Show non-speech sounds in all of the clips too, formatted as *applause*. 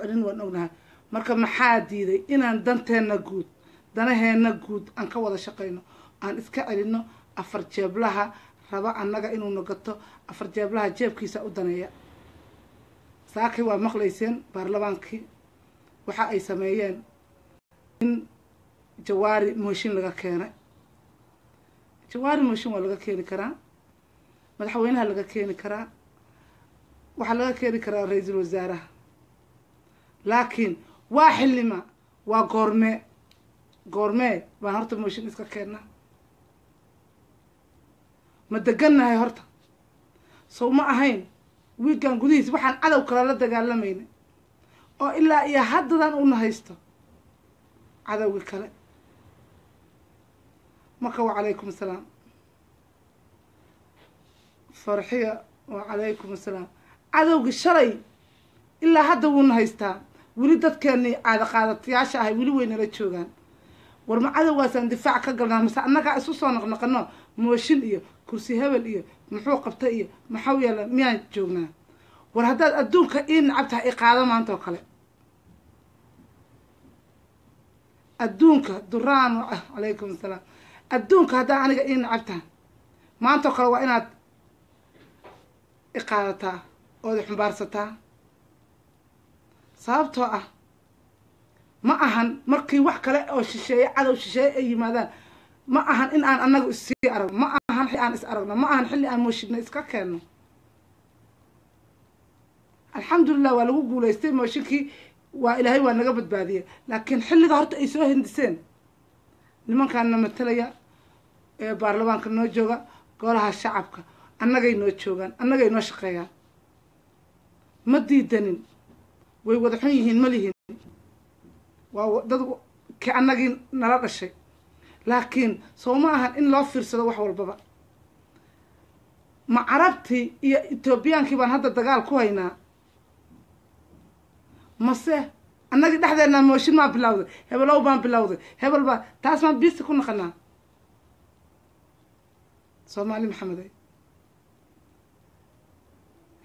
celin waan ognahay. Marka maxaa diiday? Inaan danteenna guud danaheenna guud aan ka wada shaqayno. Aan iska celino afar jeeblaha raba annaga inuu nagato afar jeeblaha jeebkiisa u daneeya saakay waa maqlayseen baarlamaankii waxa ay sameeyeen in jawaari mooshin laga keenay. Jawaari mooshin waa laga keeni karaa. Madaxweynaha laga keeni karaa. Waxaa laga keeni karaa ra'iisul wasaaraha laakiin waa xillima waa goormee goormee baan horta mooshin iska keennaa ma degannahay horta? Sow ma ahayn wiigan gudihiis waxaan cadow kale la dagaalamayna oo ilaa iyo haddadan una haysto cadowgii kale. Marka wacalaykum assalaam farxiya wacalaykum assalaam cadowgii shalay ilaa hadda wuuna haystaa weli dadkeenii caada qaadatayaasha ahay weli waynala joogaan. War ma cadowgaasaan difaac ka galnaa mase annagaa isu soo naqnaqano mooshin iyo kursi hebel iyo muxuu qabtay iyo maxau yeela miyaan joognaa? War haddaad adduunka ii nacab tahay i qaado maanta oo kale. Adduunka duraan calaykum assalaam adduunka haddaa aniga ii nacab tahay maanta oo kale waa inaad i qaadataa ood i xumbaarsataa sababtoo ah ma ahan markii wax kale oo shisheeye cadow shisheeye ay yimaadaan. Ma ahan in aan annaga issii aragno ma ahan aan is aragno ma ahan xilli aan mooshinna iska keenno. Alxamdulilah waa lagu guulaystay mooshinkii waa ilaahay waa naga badbaadiyey. Laakiin xilliga horta ay soo hindiseen. Nimankaana matalaya ee baarlamaanka noo jooga golaha shacabka annagay noo joogaan annagay noo shaqeeyaan. Ma diidanin way wada xun yihiin ma lihin. Waa dad ki annagii nala dhashay. Laakiin soo ma ahan in loo fiirsado wax walbaba. Ma carabtii iyo etoobiyaankii baan hadda dagaal ku haynaa. Mase annagii dhexdeennaa mooshin maa bilowday hebelow baan bilowday hebel baa taas maan biisi ku naqanaa. Soomaali maxamedey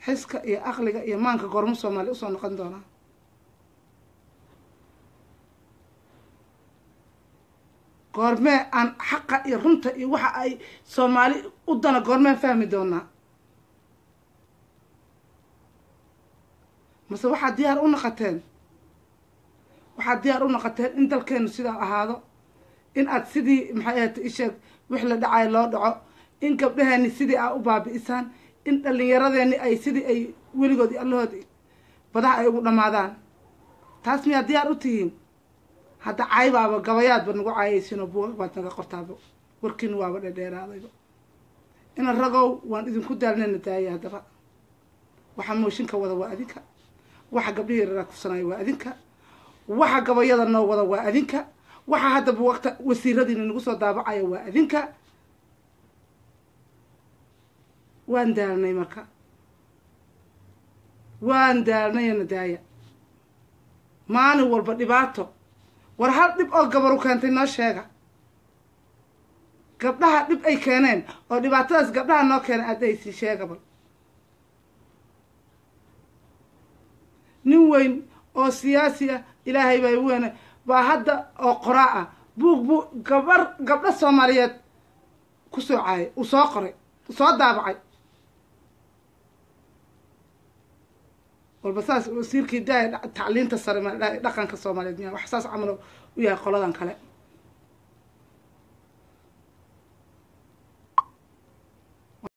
xiska iyo aqliga iyo maanka goormo soomaali u soo noqon doonaa goormee aan xaqa iyo runta iyo waxa ay soomaali u dana goormeen fahmi doonaa mase waxaad diyaar u naqateen waxaad diyaar u naqateen in dalkeenu sidaa ahaado in aad sidii maxay ahata isheeg wix la dhacayo loo dhaco in gabdhaheeni sidii aa u baabi'isaan in dhallinyaradeeni ay sidii ay weligood iyo allahood badaha ay ugu dhammaadaan taas miyaad diyaar u tihiin hadda caybaaba gabayaadba nagu caayaysiinoo buugag baad naga qortaaba. Warkiina waaba dhedheeraadayba. Ina ragow waan idinku daalnayna daaya haddaba. Waxa mooshinka wada waa adinka. Waxa gabdhihii raraa kufsanaya waa adinka. Waxa gabayada noo wada waa adinka. Waxa hadda buugagta wasiiradiina nagu soo daabacaya waa adinka. Waan daalnay marka. Waan daalnayna daaya maalin walba dhibaato war hal dhib oo gabar u keentay noo sheega. Gabdhaha dhib ay keeneen oo dhibaatadaas gabdhaha noo keenay addahaysi sheegabal nin weyn oo siyaasi ah ilaahay baa weyne baa hadda oo qoraa ah buug buu gabar gabdho soomaaliyeed ku soo caayay uu soo qoray soo daabacay walba saas wasiirkii daaya tacliinta sare ma dhaqanka soomaaliyeed miya wax saas camal u yahay qoladan kale.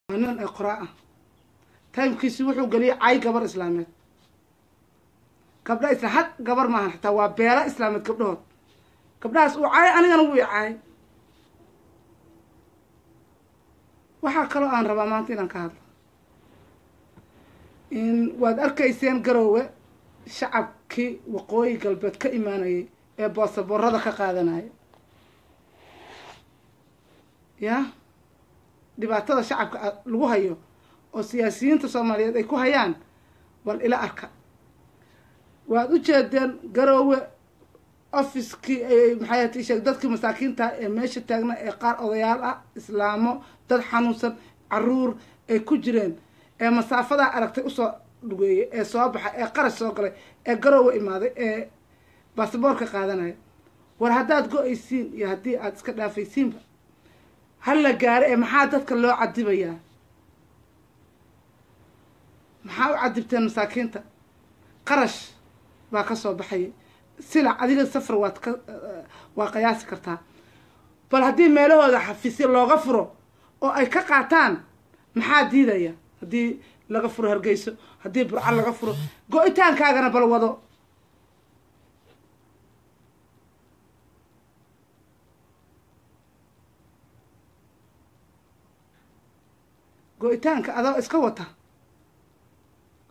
Waa nin ee qoraa ah. Taymkiisi wuxuu geliyay cay gabar islaameed. Gabdha isla had gabar maahan xitaa waa beela islaameed gabdhahood gabdhahaas uu caay anigana wuu i caay waxaa kaloo aan rabaa maanta inaan ka hadlo waad arkayseen garoowe shacabkii waqooyi galbeed ka imaanayay ee boosaboorada ka qaadanaya ya? Dhibaatada shacabka lagu hayo oo siyaasiyiinta soomaaliyeed ay ku hayaan bal ila arka. Waad u jeedeen garoowe offiskii maxay hati sheeg dadkii masaakiinta ee meesha taagna ee qaar odayaal ah islaamo dad xanuunsan carruur ay ku jireen ee masaafadaa aragtay u soo lugeeyay ee soo baxay ee qarash soo galay ee garoowa imaaday ee basaboorka qaadanaya. War haddaad go'aysiin iyo haddii aada iska dhaafaysiinba hal la gaaro ee maxaa dadka loo cadibayaa? Maxaa u cadibteen masaakiinta? Qarash baa ka soo baxaya silac adiga safar waad ka waa qiyaasi kartaa. Bal haddii meelahooda xafiisyo looga furo oo ay ka qaataan maxaa diidaya haddii laga furo hargeyso haddii burco laga furo go-itaankaagana bal wado. Go-itaanka adoo iska wata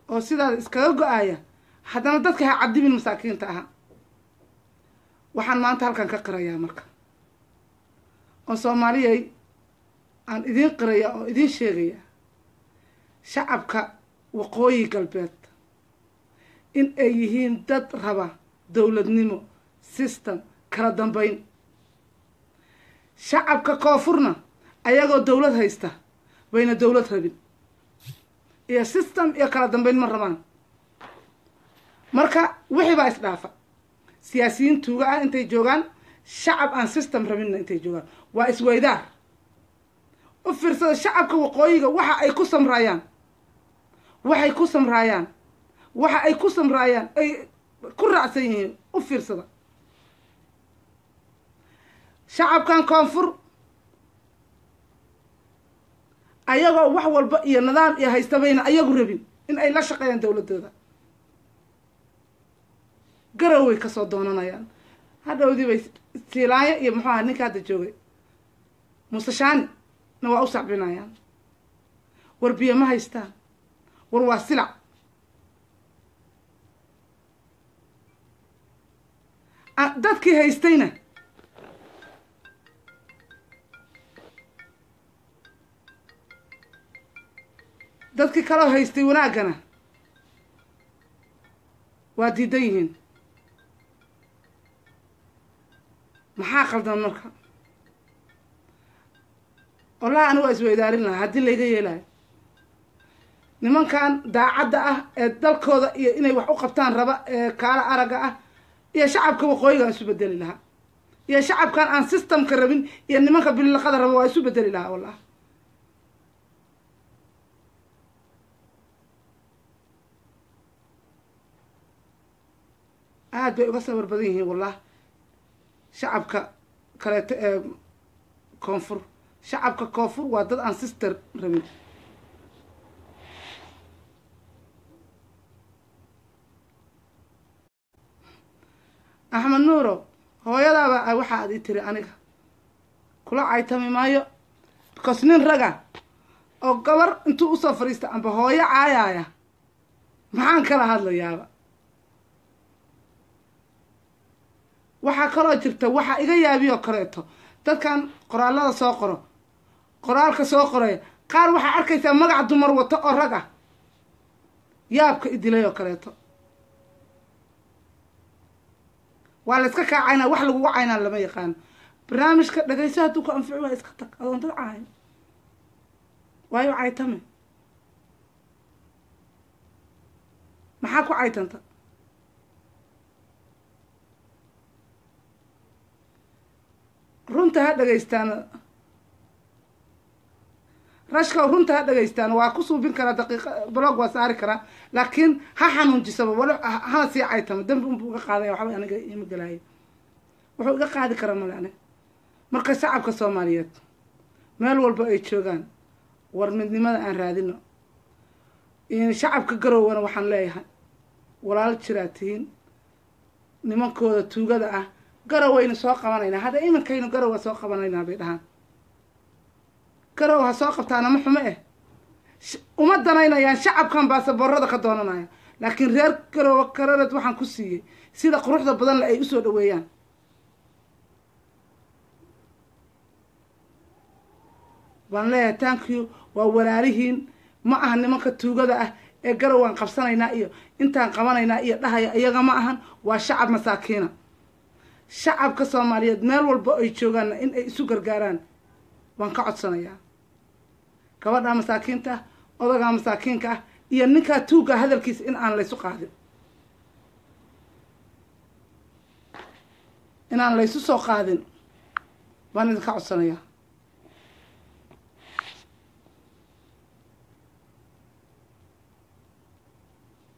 oo sidaada iskaga go'aaya haddana dadka ha cadibin masaakiinta aha. Waxaan maanta halkan ka qirayaa marka. Oo soomaaliyay aan idiin qiraya oo idiin sheegaya shacabka waqooyi galbeed in ay yihiin dad raba dowladnimo system kala dambeyn. Shacabka koonfurna ayagoo dowlad haysta bayna dowlad rabin. Iyo system iyo kala dambeyn ma rabaan. Marka wixii baa isdhaafa. Siyaasiyiin tuuga ah intay joogaan shacab aan system rabinna intay joogaan. Waa isweydaar u fiirsada shacabka waqooyiga waxa ay ku samraayaan waxay ku samraayaan. Waxa ay ku samraayaan ay ku raacsan yihiin u fiirsada. Shacabkan koonfur ayagoo wax walba iyo nidaam iyo haystabayna ayagu rabin in ay la shaqeeyaan dowladooda garoway ka soo doonanayaan. Hadhowdii bay siilaanyo iyo muxuu aha ninka hadda joogay. Muusashaani na waa u sacbinayaan. War biyo ma haystaan war waa silac dadkii haystayna. Dadkii kaloo haystay wanaaggana. Waa diidan yihiin. Maxaa qaldan marka? Wallahi anigu waa isweydaarin lahaa haddii layga yeelayo nimankan daacadda ah ee dalkooda iyo inay wax u qabtaan raba ee kaala aragga ah iyo shacabka waqooyigaan isu bedeli lahaa. Iyo shacabkan aan systemka rabin iyo nimanka bililaqada raba waa isu bedeli lahaa wallahi aada bay uga sawir badan yihiin wallah shacabka kaleeto ee koonfur. Shacabka koonfur waa dad aan sister rabin axmed nuuro hooyadaaba waxa ad i tiri aniga. Kula caytami maayo. Because nin raga oo gabar intuu u soo fadhiista amba hooyo caayaaya maxaan kala hadlayaaba? Waxaa kaloo jirta waxaa iga yaabiyoo kaleeto. Dadkan qoraalada soo qoro qoraalka soo qoraya qaar waxaa arkaysaa magac dumar wato oo rag ah yaabka idilay oo kaleeto waa la iska kaacaynaa wax lagugu caynaa lama yaqaano barnaamijka dhagayso hadduu ku anfici waa iska tag adoon dad caayo waayo caytame maxaa ku caytanta runta ha dhagaystaan rashka runta ha dhagaystaan waa ku suubin karaa daqiiqa blog waa saari karaa laakiin ha xanuunjisaba walo hana sii caytamo dambi unbuu iga qaadaya waxba aniga ima galaayo wuxuu iga qaadi karaa male aniga marka shacabka soomaaliyeed meel walba ay joogaan war midnimada aan raadino. Shacabka garowgana waxaan leeyahay walaalo jiraa tihiin nimankooda tuugada ah garowaynu soo qabanaynaa hadda iminkaynu garowa soo qabanaynaa bay dhahaan garow ha soo qabtaana ma xumo eh. Uma danaynayaan shacabkan baasaboorada ka doonanaya. Laakiin reer garowa karared waxaan ku siiyey sida quruxda badan le ay u soo dhaweeyaan waan leeyahay thank you. Waa walaalihiin. Ma aha nimanka tuugada ah ee garow waan qabsanaynaa iyo intaan qabanaynaa iyo dhahaya iyaga ma ahan. Waa shacab masaakiina. Shacabka soomaaliyeed meel walba ay joogaanna in ay isu gargaaraan. Waan ka codsanayaa gabadhaa masaakiinta ah odagaa masaakiinka ah iyo ninkaa tuugga hadalkiisa in aan laysu qaadin. Inaan laysu soo qaadin. Baan idinka codsanayaa.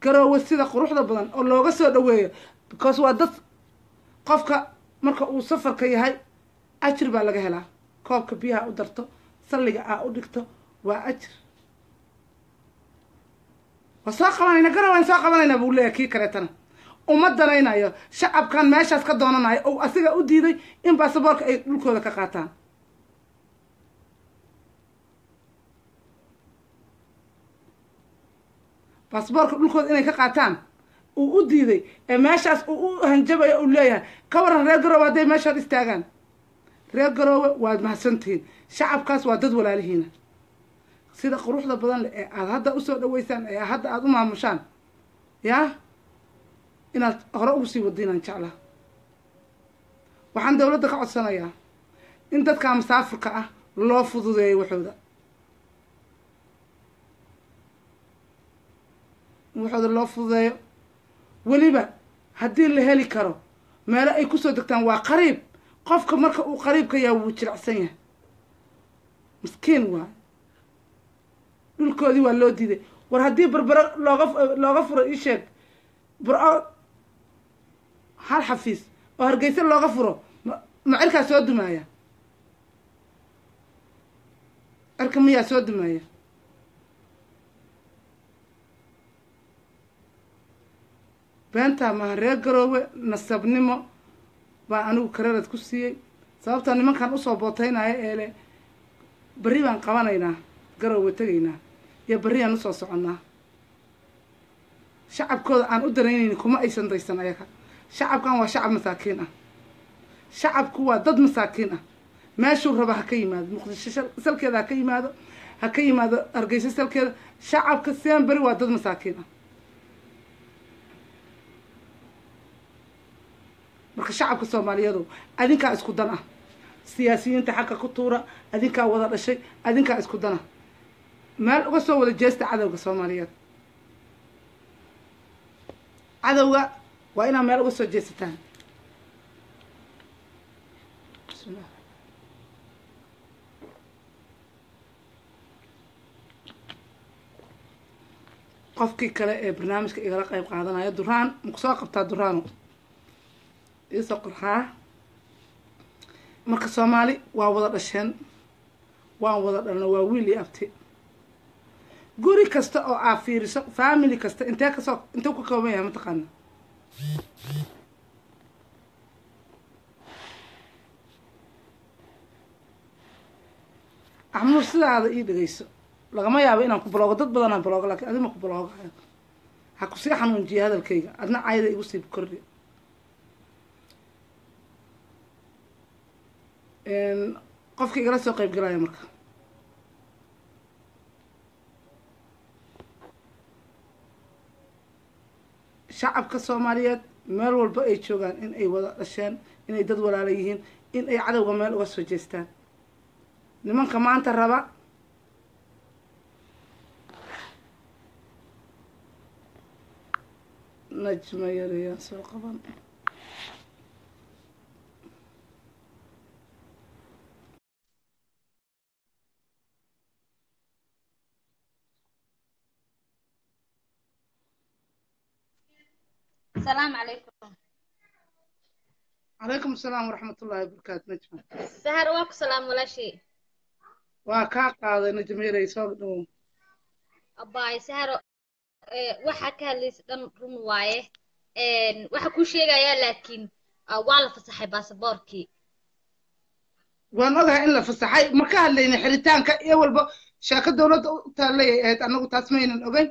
Garoowe sida quruxda badan oo looga soo dhaweeyo because waa dad qofka marka uu safarka yahay ajir baa laga helaa. Koobka biyaha u darto salliga aa u dhigto waa ajir waa soo qabanayna garow waan soo qabanaynaa buu leeyahay kii kaleetana uma danaynayo shacabkan meeshaas ka doonanayo ou asiga u diiday in baasaboorka ay dhulkooda ka qaataan. Baasaboorka dhulkooda inay ka qaataan uu u diiday ee meeshaas uu u hanjabayo uu leeyahay ka waran reer garoowe hadday meeshood istaagaan. Reer garoowe waad mahadsantihiin shacabkaas waa dad walaalihiina sida quruxda badan ee aada hadda u soo dhaweysaan ee hadda aada u maamushaan yaa inaad hore ugu sii wadiinaan jeclaa. Waxaan dawladda ka codsanayaa in dadka masaafirka ah loo fududeeyo waxooda in waxooda loo fududeeyo. Weliba haddii la heli karo meelo ay ku soo degtaan waa qariib. Qofka marka uu qariibka yahay wuu jiracsan yahay. Miskiin waay dhulkoodii waa loo diiday. War haddii berbero looga looga furo ii sheeg. Bur-o hal xafiis oo hargeysa looga furo ma cirkaa soo dumaaya. Cirka miyaa soo dumaaya. Beentaa maaha reer garoowe nasabnimo baa anigu kararad ku siiyey. Sababtaa nimankan u soo booteynaya ee le berri baan qabanaynaa garoowe tegaynaa iyo berriyaan u soo soconnaa. Shacabkooda aan u daraynayni kuma aysan daysan ayaga. Shacabkan waa shacab masaakiin ah. Shacabku waa dad masaakiin ah. Meeshuu raba ha ka yimaado muqdisho salkeeda ha ka yimaado ha ka yimaado hargeyso salkeeda. Shacabka seen beri waa dad masaakiin ah. Marka shacabka soomaaliyeedu adinkaa isku dan ah siyaasiyiinta xagga ku tuura adinkaa wada dhashay adinkaa isku dan ah meel uga soo wada jeesta cadowga soomaaliyeed. Cadowga waa inaad meel uga soo jeesataan qofkii kale ee barnaamijka igala qeyb qaadanaya duraan maku soo qabtaa duraano iisoo qorxaa marka soomaali waa wada dhasheen. Waan wada dhalno waa wiil iyo abti guri kasta oo aa fiiriso family kasta intee ka soo intee ka kooban yahay mataqaana axmuur sidaada ii dhegeyso lagama yaabo inaan ku baloogo dad badanaan baloogo laakiin adima ku baloogayo ha ku sii xanuunjiya hadalkayga adna cayda igu sii kordhi qofka igala soo qeyb galaya marka shacabka soomaaliyeed meel walba ay joogaan in ay wada dhasheen inay dad walaala yihiin in ay cadowga meel uga soo jeestaan. Nimanka maanta raba? Najma yarayaan soo qaban السلام عليكم calaykum asalaam waraxmat ullahi wabarakaatu najma سهر واكو سلام ولا شيء waa kaa qaaday najma yaray soo dhowow أباي سهر إيه waxa ka hadlaysa dhan run waaye een waxa ku sheegaya laakiin ah, waa la fasaxay baasaboorkii waan ogahay in la fasaxay ma ka hadlayna xiritaanka iyo walba sheeko dowladda u taalayay ahayd annagu taas maynan ogeyn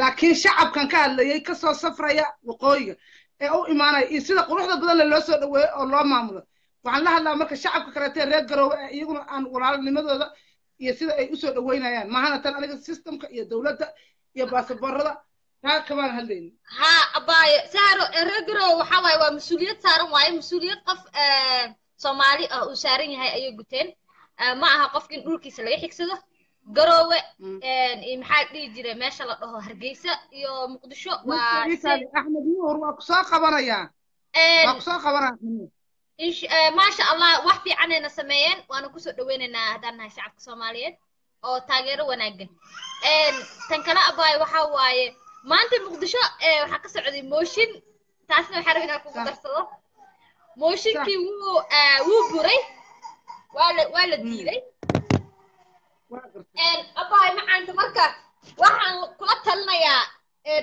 laakiin shacabkan ka hadlayay ka soo safraya waqooyiga ee u imaanaya iyo sida quruxda badanle loo soo dhaweeyo oo loo maamulo. Waxaan la hadlaa marka shacabka kaleetee reer garowe ee iyaguna aan walaalnimadooda iyo sida ay u soo dhaweynayaan. Maahana tan aniga systemka iyo dowladda iyo baasaboorada taa kamaan hadlayni ha abaaye saaro reer garowe waxaa waaye waa mas'uuliyad saaran waaye. Mas'uuliyad qof eh, soomaali ah uu saaran yahay ayay guteen. Eh, ma aha qofkin dhulkiisa laga xigsado garowe mm. maxaa dhihi jira meesha la dhaho hargeysa iyo muqdisho. Axmed nuur e, maasha allah wax fiicanayna sameeyeen. Waana ku soo dhaweynaynaa haddaan nahay shacabka soomaaliyeed oo taageero wanaagan tan kale abaay waxaa waaye maanta muqdisho e, waxaa ka socday mooshin. Taasna waxaa rabay kugu darsado. Mooshinkii wuu e, buray waa la diiday abaay macaanta marka waxaan kula talinayaa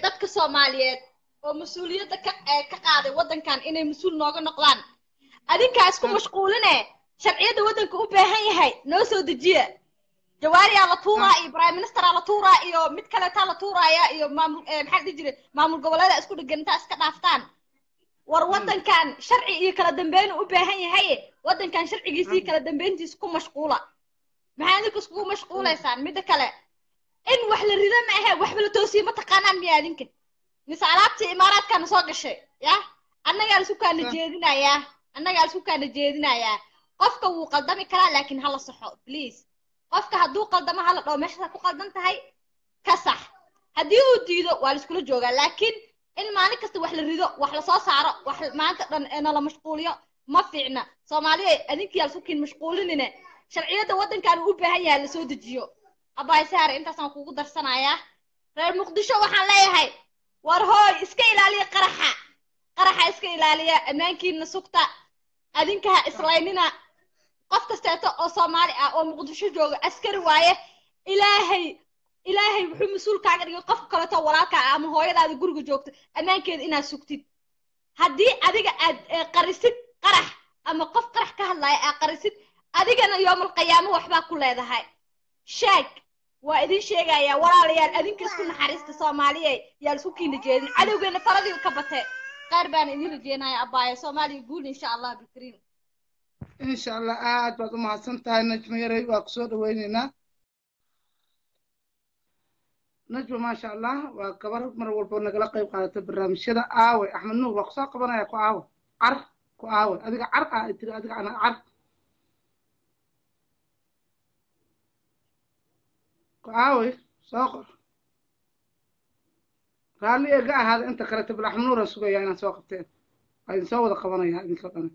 dadka soomaaliyeed oo mas'uuliyadda ka ka qaaday waddankan inay mas'uul nooga noqdaan. Adinkaa isku mashquuline sharciyadda waddanka u baahan yahay noo soo dejiya. Jawaariyaa la tuuraa iyo prime ministeraa la tuuraa iyo mid kaleetaa la tuuraaya iyo maamul maxaa dhihi jiray maamul goboleeda isku dhegan intaa iska dhaaftaan. War waddankan sharci iyo kala dambeyn u baahan yahay waddankan sharcigiisii kala dambeyntiisa ku mashquula maxaa idinku iskugu mashquulaysaan midda kale. In wax la rido ma ahe waxba la toosiye ma taqaanaan miya adinka mise alaabtii imaaraadkaana soo gashay ya? Annagaa lisu kaana Sa- jeedinayaa annagaa lisu kaana jeedinayaa. Qofka wuu qaldami karaa laakiin hala saxo please. Qofka hadduu qaldamo hala dhaho meeshaad ku qaldan tahay ka sax. Haddii uu diido waa laiskula joogaa laakiin in maalin kasta wax la rido wax la soo saaro wax maanta dhan ee nala mashquuliyo ma fiicna. Soomaaliya adinkiyaa lisu kiin mashquulinine sharciyadda waddankan uu u baahan yahay la soo dejiyo. Abaay saare intaasaan kugu darsanayaa. Reer muqdisho waxaan leeyahay war hooy iska ilaaliya qaraxa. Qaraxa iska ilaaliya ammaankiina sugta. Adinka ha islaynina. Qof kasteeto oo soomaali ah oo muqdisho jooga askari waaye. Ilaahay ilaahay wuxuu mas'uul kaaga dhigay qofka kaleeto walaalka ah ama hooyadaada guriga joogto ammaankeeda inaad sugtid. Haddii adiga aad eh, qarisid qarax ama qof qarax ka hadlaya aad qarisid adigana yoomal qiyaamo waxbaa ku leedahay. Shaag waa idin sheegayaa walaalayaal adinka isku naxariista soomaaliye yaa isku kiina jeedin. Cadowgeena faradii ka bate. Qaar baan idin rajeynaya abaaye soomaaliya guul insha allah bikriin insha allah aad baad u mahadsan tahay najma yarey waa ku soo dhaweyneynaa. Najma maasha allah waa gabar mar walba nagala qayb qaadata barnaamijyada aawe axmed nuur waa ku soo qabanaya ku aawe car ku aawe adiga car ah ay tiri adiga ana car ku aawe soo qor raalli eega ahaada inta kalete bal axmed nuuran sugayaa inaad soo qabteen. Waa idin soo wada qabanaya idinkoo dhan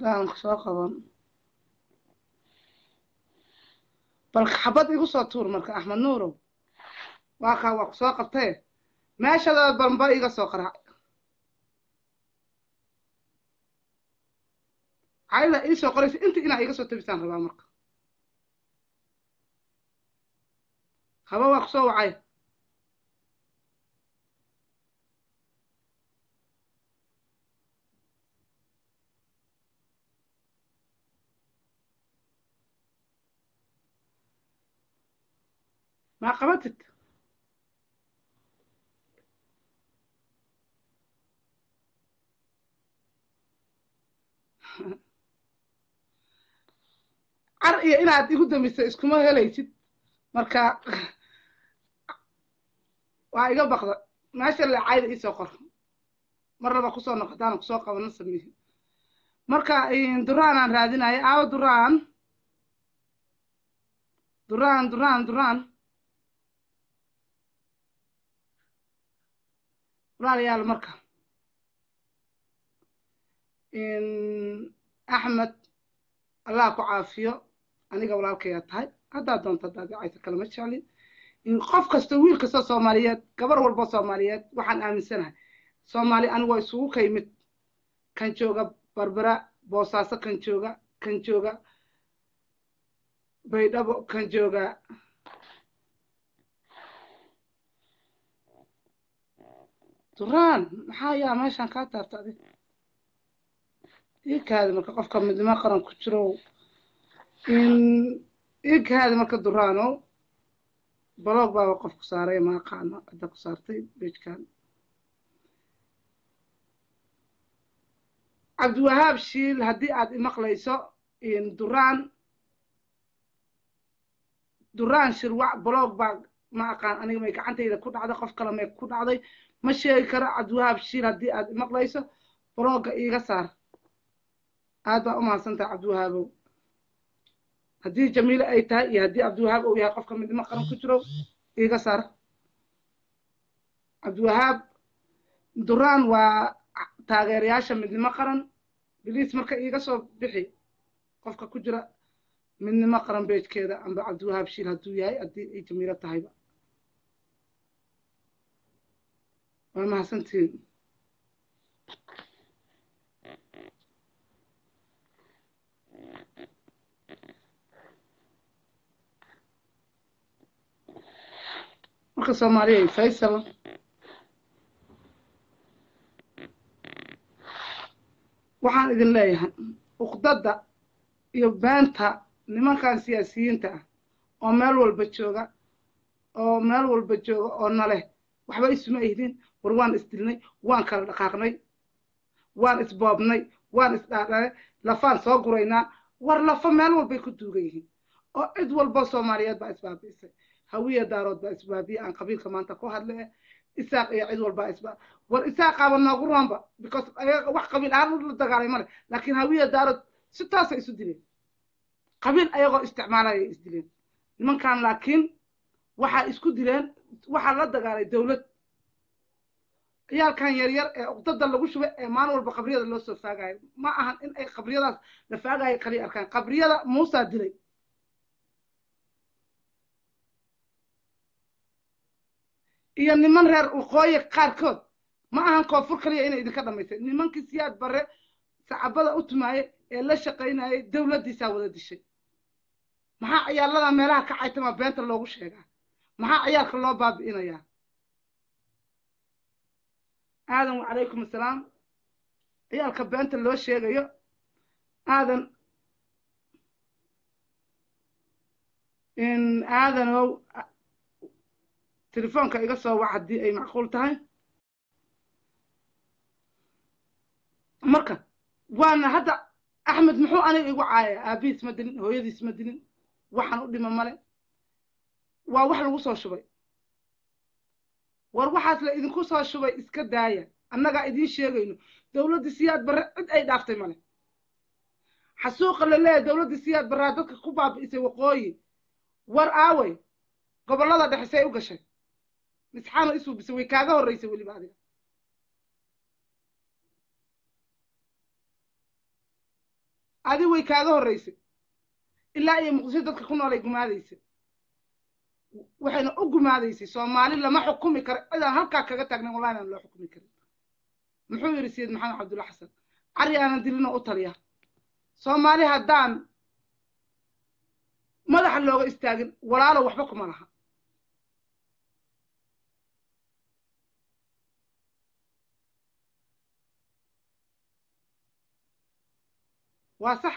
daan soo qaban. Bal xabad igu soo tuur marka axmed nuurow. Waa kaa waa ku soo qabtee meeshada balba iga soo qaraac cayda ii soo qoraysa inta inaa iga soo tabisaan rabaa marka. Haba waa ku soo wacay. ما qabatid *laughs* car iyo inaad igu damiso iskuma helaysid. Marka waa iga baqda. Meesha le cayda iisoo qor. Marnaba ku soo noqotaana ku soo qabana sameeyo marka duraan aan raadinayo aawo duraan duraan duraan duraan walaalayaal marka axmed allah ku caafiyo. Aniga walaalkayaa tahay. Haddaad doonto haddaad caysa kalama jeclin. Qof kasta wiil kasta soomaaliyeed gabar walba soomaaliyeed waxaan aaminsanahay. Soomaali anigu waa isugu ka yimid kan jooga barbara boosaaso kan jooga kan jooga baydhabo kan jooga duraan maxaa yaa? Meeshaan kaa taabta adig iikaadi marka qofka midnimo qaran ku jiro. Iikaadi marka duraanow baloog baaba qof ku saaray ma aqaano cidda ku saartay bejkan cabdiwahaab shiil haddii aad imaqlayso duraan duraan shirwac baloog baa ma aqaan aniga may gacantayda ku dhacday qof kale may ku dhacday. Ma sheegi karo cabdiwahaab shiil haddii aad maqlayso blogga iiga saar aad baa u mahadsantaha cabdiwahaabow haddii jamiile ay tahay iyo haddii cabdiwahaab uu yahay qofka midnimo qaran ku jiro iiga saar. Cabdiwahaab duraan waa taageerayaasha midnimo qaran biliis marka iiga soo bixi qofka ku jira midnimo qaran beejkeeda amba cabdiwahaab shiil hadduu yahay haddii ay jamiilo tahayba waa mahadsantihiin marka soomaaliya faysal waxaan idin leeyahay uqdadda iyo beenta nimankan siyaasiyiinta ah oo meel walba jooga oo meel walba jooga oo naleh waxba isuma ihdin war waan isdilnay waan kala dhaqaaqnay waan isboobnay waan isdhaadhanay lafaan soo guraynaa war lafa meel walbay ku duugan yihiin oo cid walba soomaaliyeed baa isbaabi'isay hawiya daarood baa isbaabiye aan qabiilka maanta ku hadle isaaq iyo cid walbaa isba war isaaqaaba noogu roonba because ayaga wax qabiil ahaan la dagaalay male laakiin hawiya daarood si toosay isu dileen. Qabiil ayagoo isticmaalaya isdileen nimankan laakiin waxaa isku dileen waxaa la dagaalay dowlad ciyaalkan yaryar ee uqdada lagu shubay ee maalin walba qabriyada loo soo faagayo ma ahan in ay qabriyadaas la faagayo kaliya arkaan. Qabriyada muusaa dilay iyo niman reer waqooyi qaarkood. Ma ahan koonfur kaliya inay idinka dhamaysay nimankii siyaad barre sacabada u tumaaye ee la shaqaynayay dowladdiisaa wada dishay. Maxaa ciyaalada meelaha ka caytama beenta loogu sheegaa? Maxaa ciyaalka loo baabi'inayaa? Aadan wacalaykum assalaam ciyaalka beenta loo sheegayo aadan aadanow telefoonka iga soo wac haddii ay macquul tahay. Marka waana hadda axmed muxuu aniga igu caaya aabihiis ma dilin hooyadiis ma dilin waxaan u dhima male. Waa wax lagu soo shubay. War waxaas la idinku soo shubay iska daaya annagaa idiin sheegayno dowladda siyaad barre cid ay dhaaftay male. Xasuuqa la leeyahay dowladda siyaad barraa dadka ku baabi'isay waqooyi. War aaway gobollada dhexe say u gashay misxaano isuubisay way kaaga horraysay weliba adiga. Adi way kaaga horraysay ilaa iyo muqdisho dadka ku noolay gumaadaysay waxayna u gumaadaysay soomaali lama xukumi karo. Cidaan halkaa kaga taagnan wallahi aan loo xukumi karin. Muxuu yidhi sayid maxamed cabdulla xasan? Cari aanan u taliya. Soomaali haddaan madaxa looga istaagin walaalo waxba kuma laha waa sax.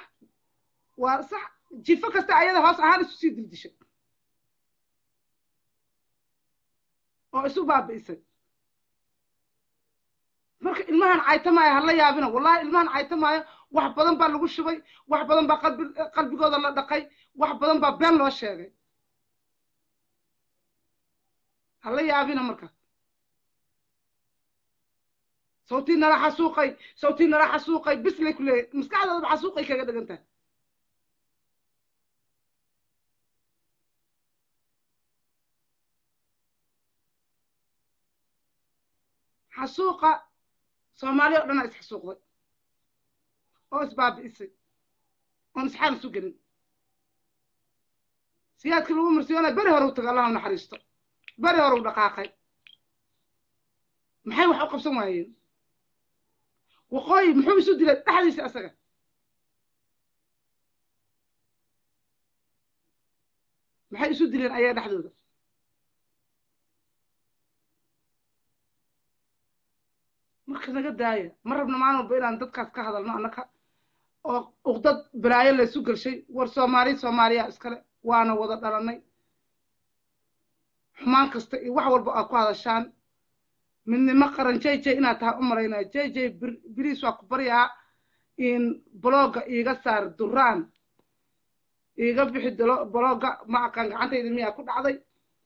Waa sax. Jifo kasta ayada hoos ahaan isu sii dildishay. Oo isu baabi'isay. Marka ilmahan caytamaayo hala yaabina. Wallahi ilmahan caytamaayo wax badan baa lagu shubay. Wax badan baa qalbi qalbigooda la dhaqay. Wax badan baa been loo sheegay. Hala yaabina marka sawtii nala xasuuqay sawtii nala xasuuqay bislay ku leeyahy maskaxdoodaba xasuuqay kaga dhigan tahay xasuuqa soomaaliya o dhan aa isxasuuqday oo isbaabi'isay oon isxaan isu gelin. Siyaadkii lagu marsiyoonaya beri hore u taga allah u naxariisto. Beri hore u dhaqaaqay. Maxay wax u qabsan waayeen waqooyi muxuu isu dilay dhexdiisa asaga? Maxay isu dileen ayaga dhexdooda marka naga daaya ma rabno maalin walba inaan dadkaas ka hadalno annaka oo uqdad balaayo laysu gelshay war soomaali soomaaliya iskale waana wada dhalanay xumaan kasta iyo wax walba aad ku hadashaan midnimo qaran j j inaad tahay u malaynaya j j biriis waa ku baryaa in blogga iiga saar duraan iiga bixi dalo blogga ma aqaan gacantayda miyaa ku dhacday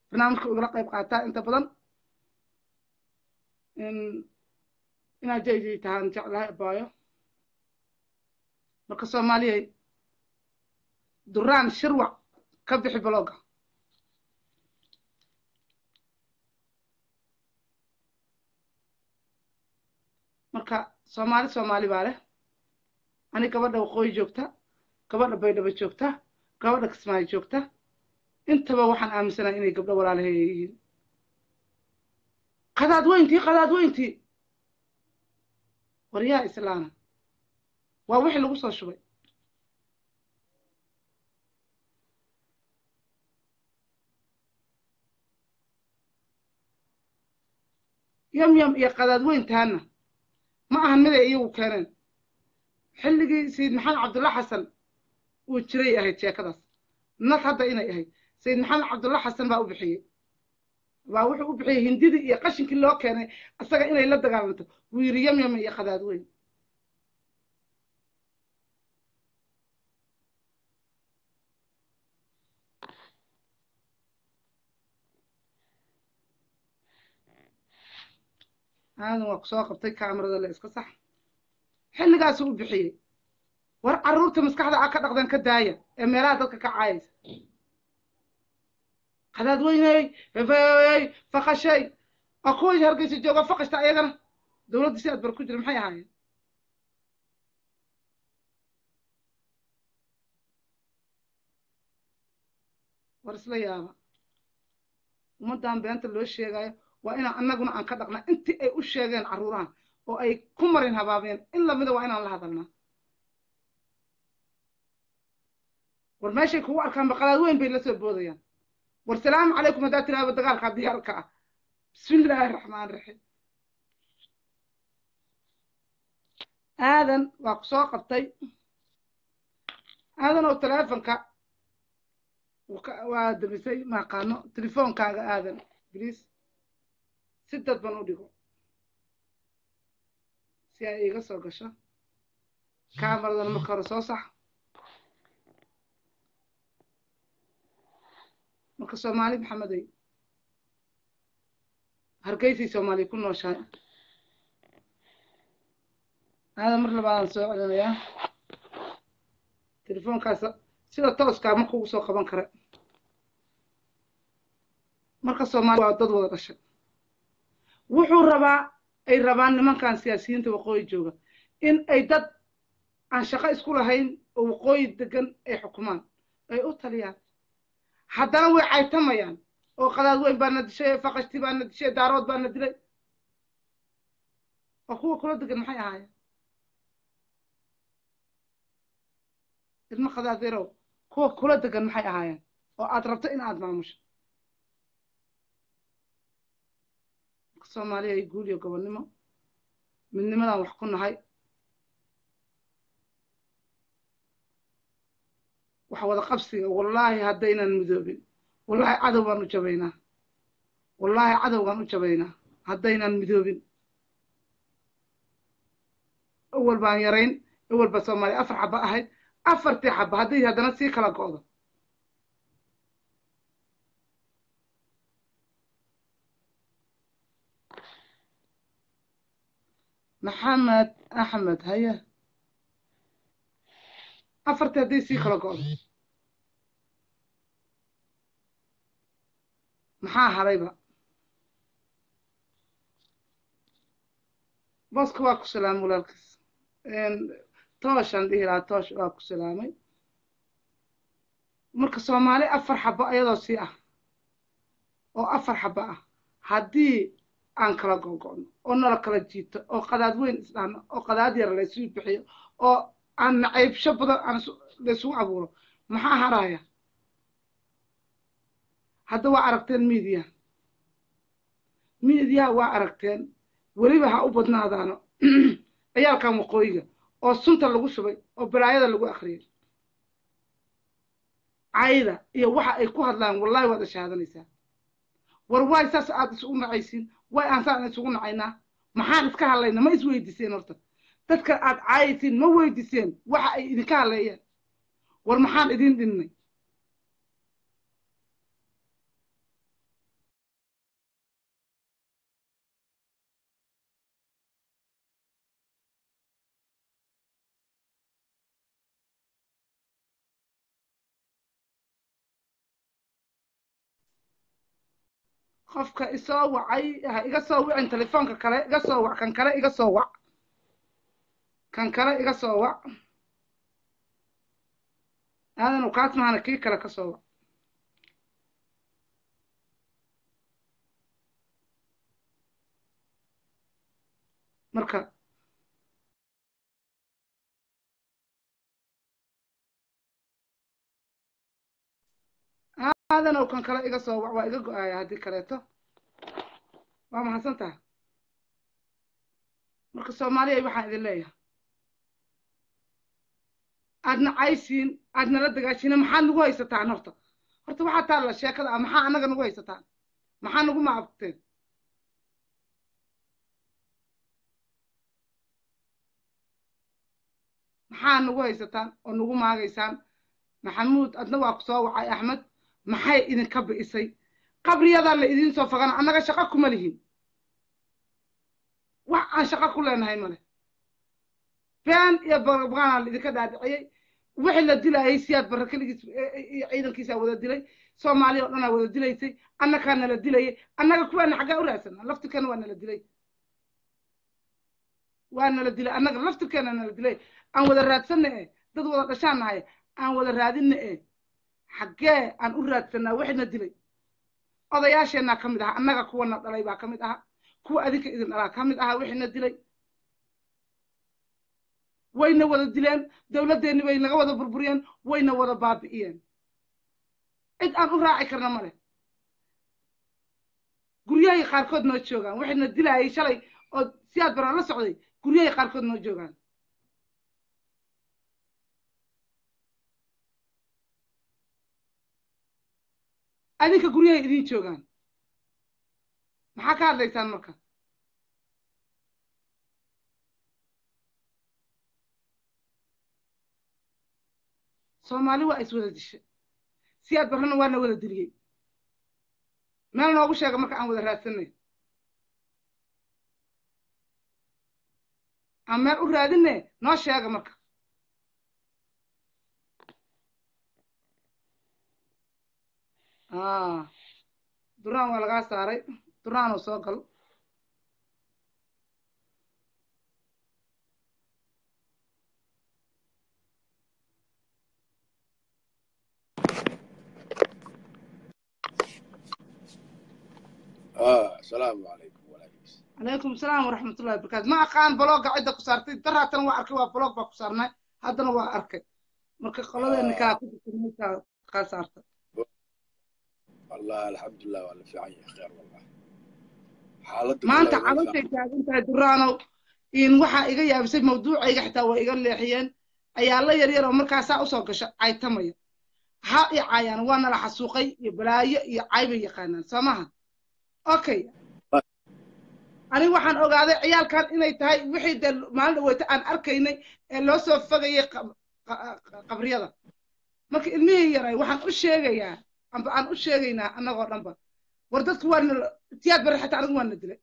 barnaamijka igala qayb qaataa inta badan. Inaad jaydii tahaan jeclahay abaayo marka soomaaliyay duraan shirwac ka bixi blogga marka soomaali soomaali baa leh ani gabadha waqooyi joogta gabadha baydhabo joogta gabadha kismaayo joogta. Intaba waxaan aaminsanahay inay gabdho walaalaheeya yihiin. Qadaad weyntii qadaad weyntii. Waryaha islaana. Waa wixii lagu soo shubay. Yam yam iyo qadaad weyntaana ma ahan miday iyagu keeneen. Xilligii sayid maxamed cabdulla xasan uu jiray ahayd sheekadaas. Nas hadda inay ahayd sayid maxamed cabdulla xasan baa u bixiyey. Baa wuxuu u bixiyey hindidii iyo qashinkii loo keenay isaga inay la dagaalanto yam iyo qadaad weyn aadan waa ku soo qabtay kaamarada le iska sax xilligaasuu u bixiyey war carruurta maskaxda a ka dhaqdan ka daaya ee meelaha dadka ka caayaysa qadaad weyney fakashay oo kuwii hargeysa jooga fakashta ayagana dowladda si aad bar ku jira maxay ahaayeen war isla yaaba ummaddan beenta loo sheegayo waa inaan annaguna aan ka dhaqnaa. Intii ay u sheegeen carruurahan oo ay ku marin habaabeen in lamida waa inaan la hadalnaa. War meeshay kugu arkaan baqalaad weyn bay la soo boodayaan. War salaamu calaykum haddaa tiraaba dagaalkaa diyaarka ah. Bismi illaahi raxmaan raxiim aadan waa ku soo qabtay. Aadan oo teleefonka waa damisay maaqaano telefoonkaaga aadan. Bliis si dadban u dhigo si ay iiga soo gasho kaamaradana marka hore soo sax marka soomaali maxamedey hargeysay soomaaliya ku nooshahay aadan mar labaadaan soo celinayaa telefoonkaas sida tooskaa ma kugu soo qaban kara marka soomaaliya waa dad wada dhashay wuxuu rabaa ay rabaan nimankan siyaasiyiinta waqooyi jooga in ay dad aan shaqo isku lahayn oo waqooyi degan ay xukumaan ay u taliyaan. Haddana way caytamayaan oo qadaad weyn baana dishay faqashti baana dishay daarood baana dilay. Oo kuwa kula degan maxay ahaayeen? Ilmo qadaadeerow kuwa kula degan maxay ahaayeen? Oo aad rabto in aad maamusho soomaaliya ay guul iyo gobonnimo. Midnimadan wax ku nahay. Wax wada qabsiga wallaahi haddaynan midoobin. Wallaahi cadow baan u jabaynaa. Wallaahi cadowgaan u jabaynaa. Haddaynan midoobin. Awal baan yarayn awal baa soomaaliya. Afar xaba ahayd afartii xaba. Hadday haddana sii kala go'do maxamed axmed haye. Afartii hadday sii kala go'do maxaa harayba? Booska waa ku salaamay walaalkiis tooshaan dhihi lahaa toosh waa ku salaamay. Marka soomaali afar xabo ayadoo sii ah. Oo afar xabo ah. Haddii aan kala gogo'no oo nala kala jiito oo qadaad weyn isdhahno oo qadaad yar laysugu bixiyo oo aan nacaybsho badan aan laysugu abuuro. Maxaa haraya hadda waa aragteen miidiya miidiyaha waa aragteen. Weliba ha u badnaadaano. *clears throat* Ciyaalkan waqooyiga oo sunta lagu shubay oo balaayada lagu akhriyay. Cayda iyo waxa ay ku hadlaan wallahi waad ishaadanaysaa war waay saas aad isugu nacaysiin way aan saan isugu nacaynaa maxaan iska hadlayna ma isweydiiseen horta dadka aad caayaysiin ma weydiiseen waxa ay idinka hadleeyeen war maxaan idin dhinnay qofka isoo wacay ha iga soo wicin telefoonka kale iga soo wac kan kale iga soo wac. Kan kale iga soo wac. Aadan ukaas mahana kii kale ka soo wac. Marka aadanow kan kale iga soo wac waa iga go'aaya haddii kaleeto. Waa mahadsan taha marka soomaaliya waxaan idin leeyahay. Aadna caysiin aadna la dagaashiina maxaad nagu haysataan horta horta waxaa taalla sheekada ah maxaa annaga nagu haysataan? Maxaa nagu maabteen maxaa nagu haysataan oo nagu maagaysaan? Maxamuud adna waa ku soo wacay axmed maxay idinka bi'isay? Qabriyadaa la idiin soo fogana annaga shaqo kuma lihin. Wax aan shaqo ku leenahay male been iyo bagaana la idinka dhaadhiciyey wixii la dilayay siyaad barre keligiis ciidankiisaa wada dilay. Soomaaliya oo dhanaa wada dilaysay. Annagaa nala dilayay. Annaga kuwaana xaggaa u raadsanaa. Laftirkeena waa nala dilay. Waa nala dilay. Annaga laftirkeena nala dilay. Aan wada raadsanna e dad wada dhashaan nahay aan wada raadinna e xaggee aan u raadsanaa wixina dilay. Odayaasheenaa ka mid aha annaga kuwana dhalay baa ka mid aha. Kuwa adinka idin dhalaa ka mid aha wixina dilay. Wayna wada dileen dowladdeenni bay naga wada burburiyeen wayna wada baabi'iyeen. Cid aan u raaci karna male guryahay qaarkood noo joogaan waxayna dilaayay shalay oo siyaad baraa la socday guryahay qaarkood noo joogaan adinka guryahay idiin joogaan. Maxaa ka hadlaysaan marka? Soomaali waa is wada dishay siyaad barrana waana wada diliyey meel noogu sheega marka aan wada raadsanay. Aan meel u raadine noo sheega marka duraan waa lagaa saaray. Duraan oo soo gal asalaamu calaykum walaakiis calaykum asalaam waraxmatullahi wabarakaatu ma aqaan blogga cidda ku saartay? Daraatan waa arkay waa blog baa ku saarnay. Haddana waa arkay. Marka qoladeena kaa ku jirta kaa saarta wallah alxamdulilah waa la fiican yahay kheer wallah maanta caloshay taagan tahay duraanow in waxaa iga yaabisay mawduucayga xitaa waa iga leexiyeen ayaa la yaryar oo markaasaa u soo gasha caytamaya ha i caayaan waa nala xasuuqay iyo balaayo iyo caybay yaqaanaan soo maha okay aniga waxaan ogaaday ciyaalkan inay tahay wixii dee maalin dhaweyta aan arkaynay ee loo soo fogayay qabriyada marka ilmihii yaray waxaan u sheegayaa amba aan u sheegaynaa annagoo dhanba war dadku waa na tiyaad bare xataa anigu waa na dilay.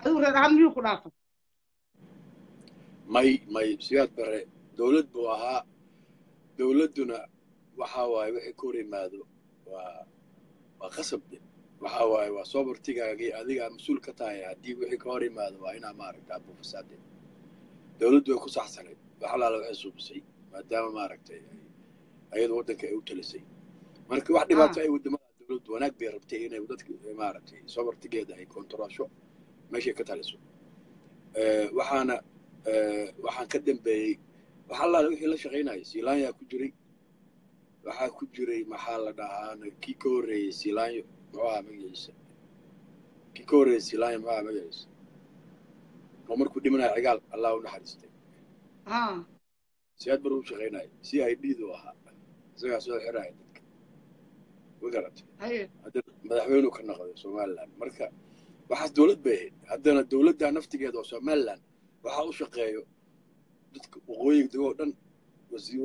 Adigu reer ahaan miyuu ku dhaafa. May may siyaad bare dowlad buu ahaa. Dowladduna waxa waaye wixii ka hor yimaado waa waa qasab waxa waaye waa soobartigaagii adigaa mas'uul ka tahay haddii wixii ka hor yimaado waa inaa maaragta buufasaade dowladdu way ku saxsanayd wax alaala waxay suubisay maadaama maaragtay ayadu waddanka ay u talisay marka wax dhibaato ay waddamada dowladdu wanaag bay rabtay inay dadka maaragtay soobartigeeda ay kontaroosho meeshay ka taliso. Waxaana waxaan ka dambeeyey wax allaala wixii la shaqaynayay siilaanyaa ku jiray. Waxaa ku jiray maxaa la dhahaa kii ka horreeyey siilaanyo muxuu ahaa magaciisa kii ka horreeyey siilaanyo muxuu ahaa magaciisa oo markuu dhimanaya cigaal allah u naxariistay. Siyaad bar u shaqaynaya c i d du ahaa isagaa soo xiraya dadka ma garatay haddana madaxweynuu ka noqday somaliland. Marka waxaas dowlad bay ahayd. Haddana dowladda naftigeeda oo somaliland waxaa u shaqeeyo dadka waqooyiga degoo dhan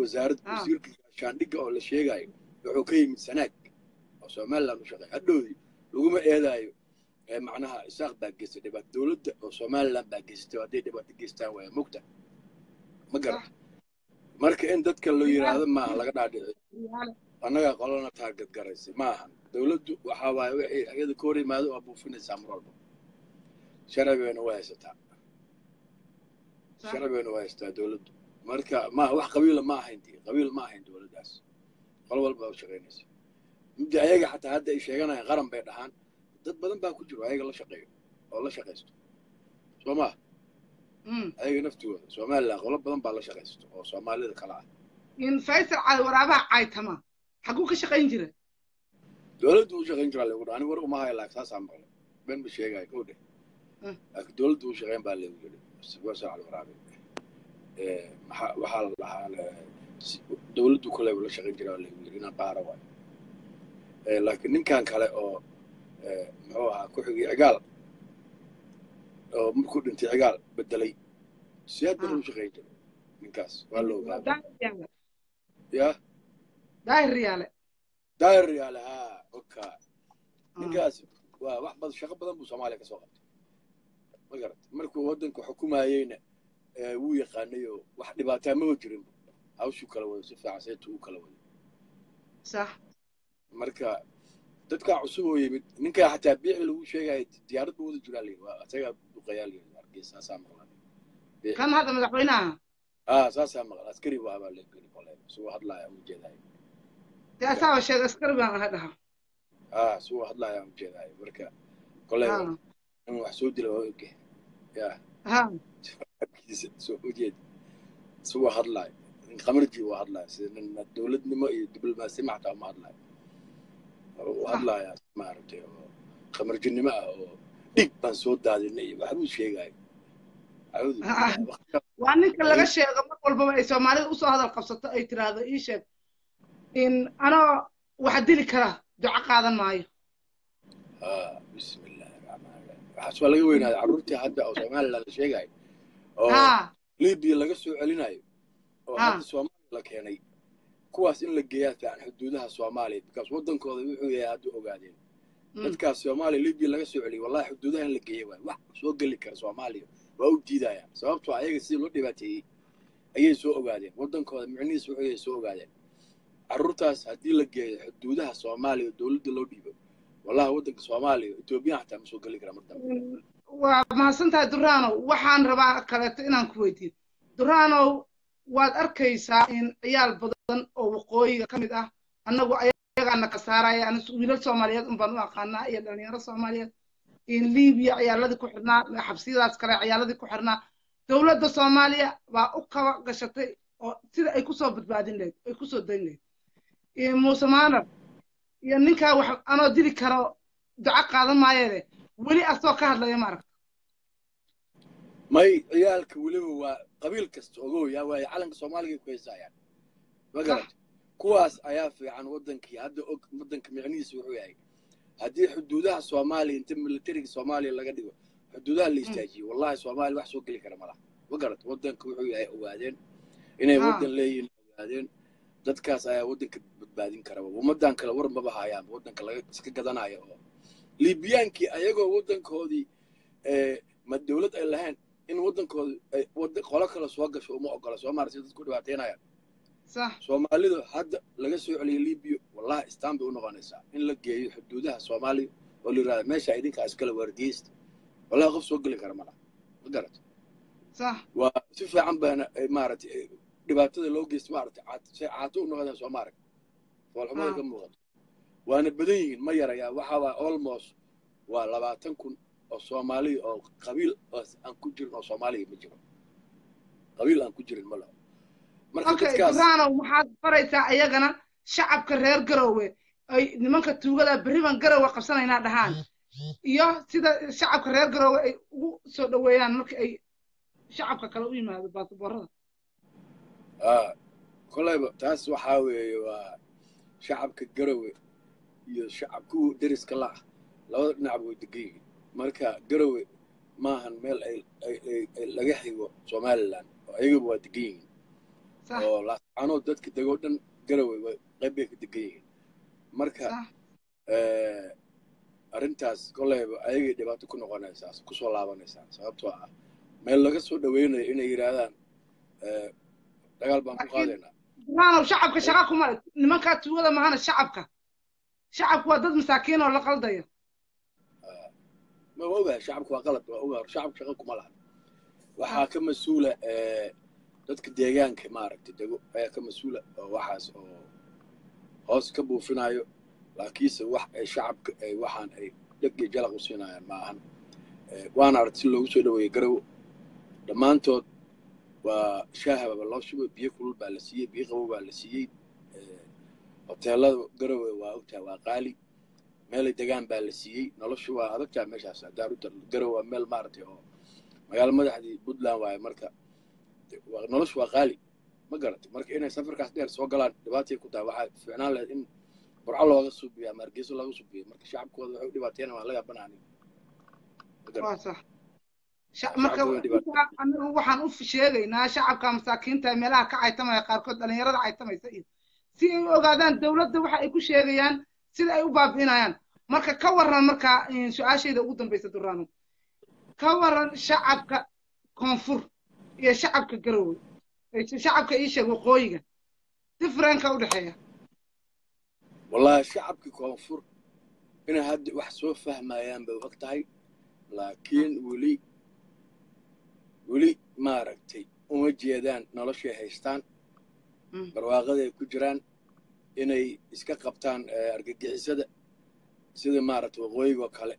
wasaaradda wasiirka shaandhigga oo la sheegayo wuxuu ka yimid sanaag oo somaliland u shaqeeya hadhowdii laguma eedaayo macnaha isaaq baa geystay dhibaato dowladda oo somaliland baa geystay hadday dhibaato geystaan waaya mogta ma garata marka in dadka loo yidhaahdo maaha laga dhaadhici annagaa qolana taarget garaysay ma ahan dowladdu waxaa waaye wixii iyada ka hor yimaado waa buufinaysaa mar walba. Sharcigeena waa haysataa. Sax. sharcigeena waa haysataa dowladdu marka ma wax qabiila ma ahayn dee qabiil ma ahayn dowladdaas qol walba u shaqaynaysa mudda ayaga xataa hadda ay sheeganayaan qaran bay dhahaan. Dad badan baa ku jiro ayaga la shaqeeyo oo la shaqaysto soo maa Mm. ayaga naftooda somaliland qolo badan baa la shaqaysto oo soomaalida kale ah. Faysal cali waraabaha caytama xaguu ka shaqayn jira dowladdu u shaqayn jiraa lagu ani war uma haya laakiin saasaa maqlay ben ba sheegaya kow dheh laakiin dowladdu u shaqayn baa lagu yidhi wasaac alwaraabe maxaa waxaa la dhahaa le- si- dowladdu kale la shaqayn jiraa lagu yidhi inaan baara waayo laakiin ninkan kale oo muxuu ahaa ku xigay cigaal oo markuu dhintay cigaal bedelay siyaad u shaqayn jiray ninkaas waa la ogaaday daahir riyaale ya daahir riyaale haa oka Ah. ninkaas waa wax badan shaqo badan buu soomaaliya ka soo qabtay ma garat markuu waddanka xukumayeyna wuu yaqaanay oo wax dhibaataa maba jirin hawshuu kala wado si fiican seetuu u kala wado sax marka dadkaa cusub oo yimid ninkaa xataa biixi lagu sheegaya diyaarad buu wada jiraa layidhi waa isagaa duqayaa layidhi hargeysa saasaa maqlan kan hadda madaxweynaha aa saasaa maqlan askari buu ahaa baa la geli kolay isagoo hadlaaya u jeedahay dee asaaba sheegay askari baan ahay dhaha aa isagoo hadlaaya u jeedahay marka kolay Ha. in wax soo dila waa oge yaa. Ha kiisa soo ujeed isagoo hadlaay qamarji uu hadlaay sida nin dowladnimo iyo diblomaasiyama xataa uma hadlaay u hadlaaya maaragtay oo qamarjinimo ah oo dhig baan soo daadinay iyo waxbuu sheegaayo. Ah. waa ninka laga sheego mar walbaba ay soomaalida u soo hadal qabsato ay tiraahdo ii sheeg in anoo wax dili kara duco qaadan maayo. Ah bismi illaahi raxmaan raxiim waxaas waa laga weynaaday carruurtii hadda oo somaliland la sheegayo oo libiya laga soo celinayo oo Ah. hadda soomaaliya la keenay kuwaas in la geeyaa fiican xuduudaha soomaaliya because waddankooda wuxuu yahay hadda ogaadeen. Mm. dadkaas soomaaliya libiya laga soo celiyay wallahi xuduudaha in la geeya waay wax soo geli kara soomaaliya waa u diidayaan sababtoo ayaga sidii loo dhibaateeyey ayay soo ogaadeen. Waddankooda micnihiis wuxuu yahay soo ogaadeen carruurtaas haddii la geeyo xuduudaha soomaaliya oo dowladda loo dhiibo wallahi waddanka soomaaliya etoobiya xataa ma soo geli kara mar dambe. Waa mahadsan tahay duraanow waxaan rabaa kaleeto inaan ku weydiiyo duraanow waad arkaysaa in ciyaal badan oo waqooyiga ka mid ah annagu ayagaana ka saaraya ana wiilal soomaaliyeed un baan u aqaanaa iyo dhalinyaro soomaaliyeed in libiya ciyaaladii ku xirnaa xabsiyadaas kale ciyaaladii ku xirnaa. Dowladda soomaaliya baa u kaba gashatay oo sida ay ku soo badbaadin lahayd ay ku soo dayn lahayd iyo muuse maanar iyo ninkaa wax anoo dili karo duco qaadan maayeede weli asoo ka hadlaya maaragta. May ciyaalka weliba waa qabiil kasta ogow yaa waaye calanka soomaaliga ay ku heysayaan ma garat kuwaas ayaa fiican waddankii hadda og waddanka micnihiisa wuxuu yahay. Haddii xuduudaha soomaaliya inta militariga soomaaliya laga dhigo xuduudaha la istaajiyo wallahi soomaaliya wax soo geli kara ma laha ma garat waddanka wuxuu yahay ogaadeen. Inay Ah. waddan leeyihiin ogaadeen dadkaas ayaa waddanka badbaadin kara ummaddan kale war maba hayaan waddanka laga iska gadanayo oo liibiyaankii ayagoo waddankoodii eh, ma dowlad ay lahayn in waddankooda wadda qolo kale soo gasho uma ogola soomaaliya si dadku dhibaateynayaan sax. Soomaalidu hadda laga soo celiyay libiya wallahi istaan bay u noqonaysaa in la geeyo xuduudaha soomaaliya oo la yidhahda meesha idinka iskale waargeysta wallahi qof soo geli kara ma laha. Ma garat. Sax. Waa si fiican baana ay maaragtay ay dhibaatada loo geysta maaragtay caato u noqdeen soo maarag. Foolxumada Ah. ka muuqato. Waana badan yihiin ma yarayaa waxaa waa almost waa labaatan kun oo soomaaliya oo qabiil aan ku jirin oo soomaaliya ma jiro. Qabiil aan ku jirin ma laho marka waxaad baraysaa ayagana shacabka reer garowe ay nimanka tuugada berri baan garowe qabsanaynaa dhahaan. Iyo sida shacabka reer garowe ay ugu soo dhoweeyaan marka ay shacabka kale u yimaado baasboorada ah kolayba taas waxaa weeye waa shacabka garowe iyo shacab kuwa deriska la ah. Labada dhinacba way degan yihiin marka garowe maahan meel ay laga xigo somaliland oo ayagaba waa degan yihiin oo laascaanood dadka degoo dhan garowe way qayb bay ka degan yihiin marka eh, arrintaas kolayba ayagay dhibaato ku noqonaysaa ku soo laabanaysaa sababtoo ah meel laga soo dhaweynayo inay yidhaahdaan eh, dagaal baan ku qaadaynaa raanow shacabka shaqa kuma nimankaa tuugada mahana shacabka. Shacabku waa dad masaakiin oo la qaldaya ma waa ogahay shacabku waa qalad waa ogahay. Shacabku shaqa kuma laha. Waxaa ka mas'uula dadka deegaanka maaragtay dego ayaa ka mas'uula waxaas oo hoos ka buufinayo laakiinse wax ay shacabka ay waxaan ay dheg iyo jalaq u siinayaan ma ahan. Eh, waana aragti si loogu soo dhaweeyey garow. Dhammaantood waa shaahaba loo shubay biyo kulul baa la siiyey biyo qabow baa la siiyey hoteelada garowe waa ogtahay waa qaali meelay degaan baa la siiyey noloshu waa adagtaa meeshaas daaruta garow waa meel maaragtay oo magaalo madaxdii puntland waaye marka noloshu waa qaali ma garatay marka inay safarkaas dheer soo galaan dhibaatay ku tahay waxaa fiicnaan lahayd in burco looga subiyo ama hargeyso looga subiyo marka shacabkooda waxay u dhibaateena waan laga banaan waa sax. Sha- marka inta anigu waxaan u sheegaynaa shacabka masaakiinta ee meelaha ka caytamaya qaarkood dhalinyarada caytamaysa iyo si ay u ogaadaan dowladda waxa ay ku sheegayaan sida ay u baabi'inayaan. Marka ka waran marka eh, su'aashayda ugu dambaysa duraano ka waran shacabka koonfur iyo shacabka garowe eh, shacabka ii sheeg waqooyiga. Differenka u dhexeeya. Wallahi shacabkii koonfur inay hadda wax soo fahmayaan bay og tahay laakiin weli weli maaragtay uma jeedaan noloshay haystaan Mm. barwaaqaday ku jiraan inay iska qabtaan eh, argagixisada sida maaragtay waqooyiga oo kale.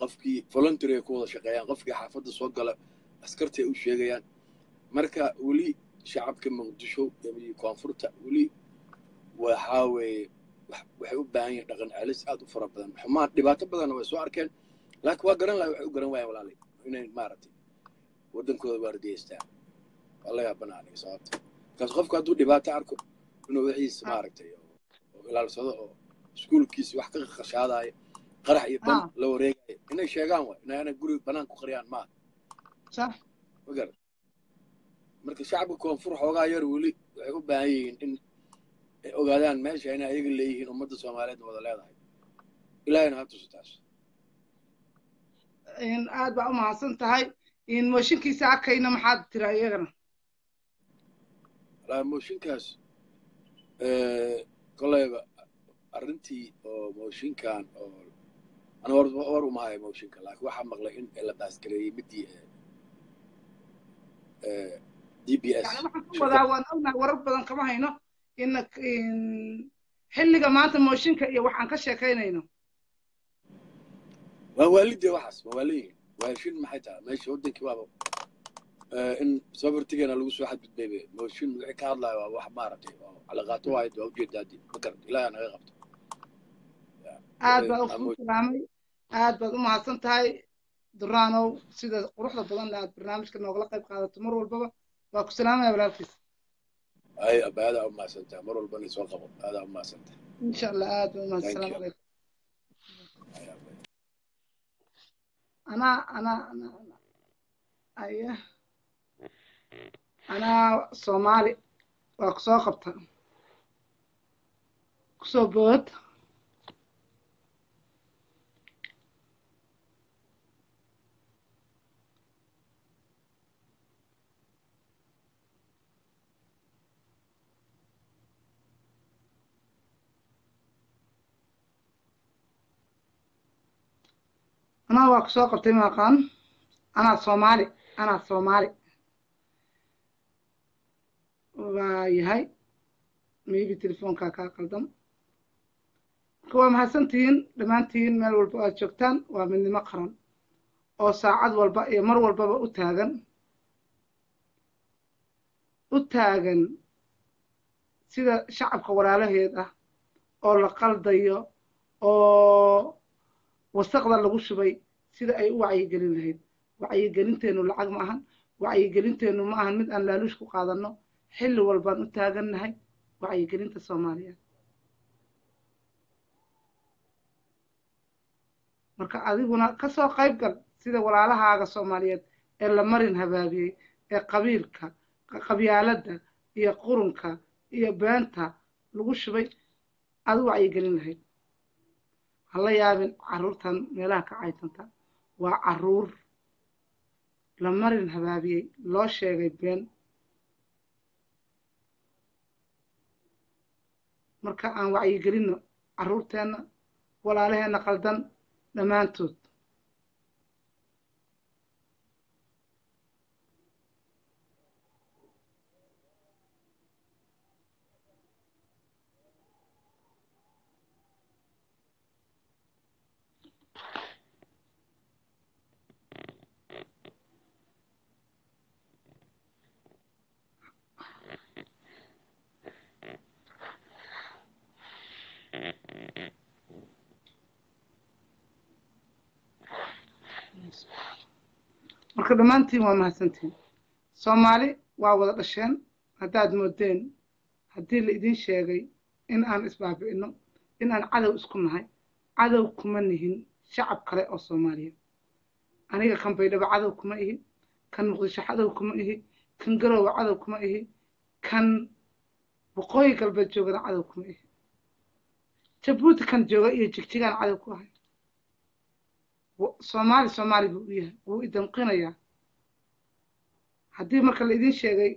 Qofkii voluntary ay ku wada shaqeeyaan qofkii xaafadda soo gala askartay u sheegayaan. Marka weli shacabka muqdisho iyo koonfurta weli waxaa weeye wax- waxay u baahan yihiin dhaqan celis aad u fara badan. Xumaan dhibaato badanna way soo arkeen laakiin waa garan lahay waxay u garan waayeen walaalay inay maaragtay waddankooda waardiyeystaan waa laga yaabana aniga sababta. Markaas qofku hadduu dhibaato arko inuu wixiisa maaragtay oo ilaalsado oo iskuulkiisa wax ka qashaadaayo qarax iyo bam Ah. la wareegayo inay sheegaan waay inaanay guriga banaan ku qariyaan maaha sax ma garan marka shacabka koonfur xoogaa yar weli waxay u baahan yihiin in ay ogaadaan meesha inay ayaga leeyihiin ummadda soomaaliyeed wada leedahay. Ilaahayna ha tuso taas. Aad baa u mahadsan tahay mooshinkiisa arkayna maxaad tira iyagana? Mooshinkaas kolleyba arrintii oo mooshinkan oo ana war umahayo mooshinka laakiin waxaa maqlay in la baasgareeyey midii d b s wadaa waan ognahay warar badan kama hayno in xilliga maanta mooshinka iyo waxaan ka sheekaynayno. Waa waalidee waxaas waa waaliyihin meesha waddankii waaba eh, in safartigeena lagu soo xadgudbaybe mooshin wixii ka hadlayo waa wax maaragtay. Oo calaqaato wahayd waa ujeedaadi ma garad ilaaha naga qabto. Aad baa u Eh, kuu salaamay aad baad u mahadsan tahay duraanow sida quruxda badan aad barnaamijka noogala qayb qaadato. Mar walbaba waa ku salaamaya walaalkiis ay aba aadaa u mahadsantaha mar walbana soo qabo aadaa u mahadsantaha insha allah aad baa u Thank salaamu calaykum Ay, aba. Anaa anaa anaa aya anaa soomaali waa ku soo qabta. Kusoo bood anaa waa ku soo qabtay maaqaan anaa soomaali anaa soomaali waa yahay maybe telefoonkaa kaa qaldan marka waa mahadsantihiin dhammaantiin meel walba aad joogtaan waa midnimo qaran oo saacad walba iyo mar walbaba u taagan u taagan sida shacabka walaalaheed ah oo la qaldayo oo wasaqda lagu shubay sida ay u wacyigelin lahayd. Wacyigelinteennu lacag ma ahan wacyigelinteennu ma ahan mid aan laaluush ku qaadanno. Xilli walbaan u taagannahay wacyigelinta soomaaliyeed. Marka adiguna ka soo qayb gal sida walaalahaaga soomaaliyeed ee la marin habaabiyey ee qabiilka qabyaaladda iyo qurunka iyo beenta lagu shubay aad u wacyigelin lahayd hala yaabin carruurtan meelaha ka caysanta waa carruur la marin habaabiyey loo sheegay been. Marka aan wacyigelinno carruurteenna walaalaheenna qaldan dhammaantood marka dhammaantiin waa mahadsantiin soomaali waa wada dhasheen haddaad moodeen haddii la idin sheegay in aan isbaabi'ino in aan cadow isku nahay cadow kuma nihin shacab kale oo soomaaliya. Aniga kan baydhabo cadow kuma ihi kan muqdisho cadow kuma ihi kan garoowe cadow kuma ihi kan waqooyi galbeed joogana cadow kuma ihi. Jabuuti kan jooga iyo jigjigaan cadow ku ahay. Soomaali soomaali buu u yahay wuu idamqinayaa haddii marka la idiin sheegay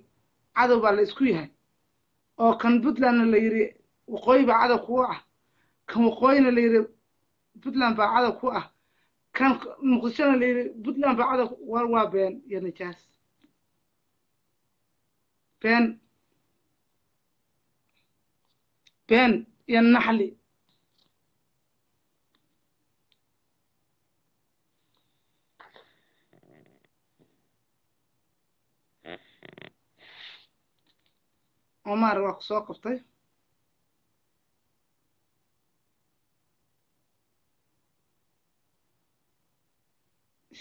cadow baa la isku yahay. Oo kan puntlandna la yidhi waqooyi baa cadow kuu ah. Kan waqooyina la yidhi puntland baa cadow ku ah. Kan muqdishona la yidhi puntland baa cadow war waa been iyo nijaas been been iyo naxli omar waa ku soo qabtay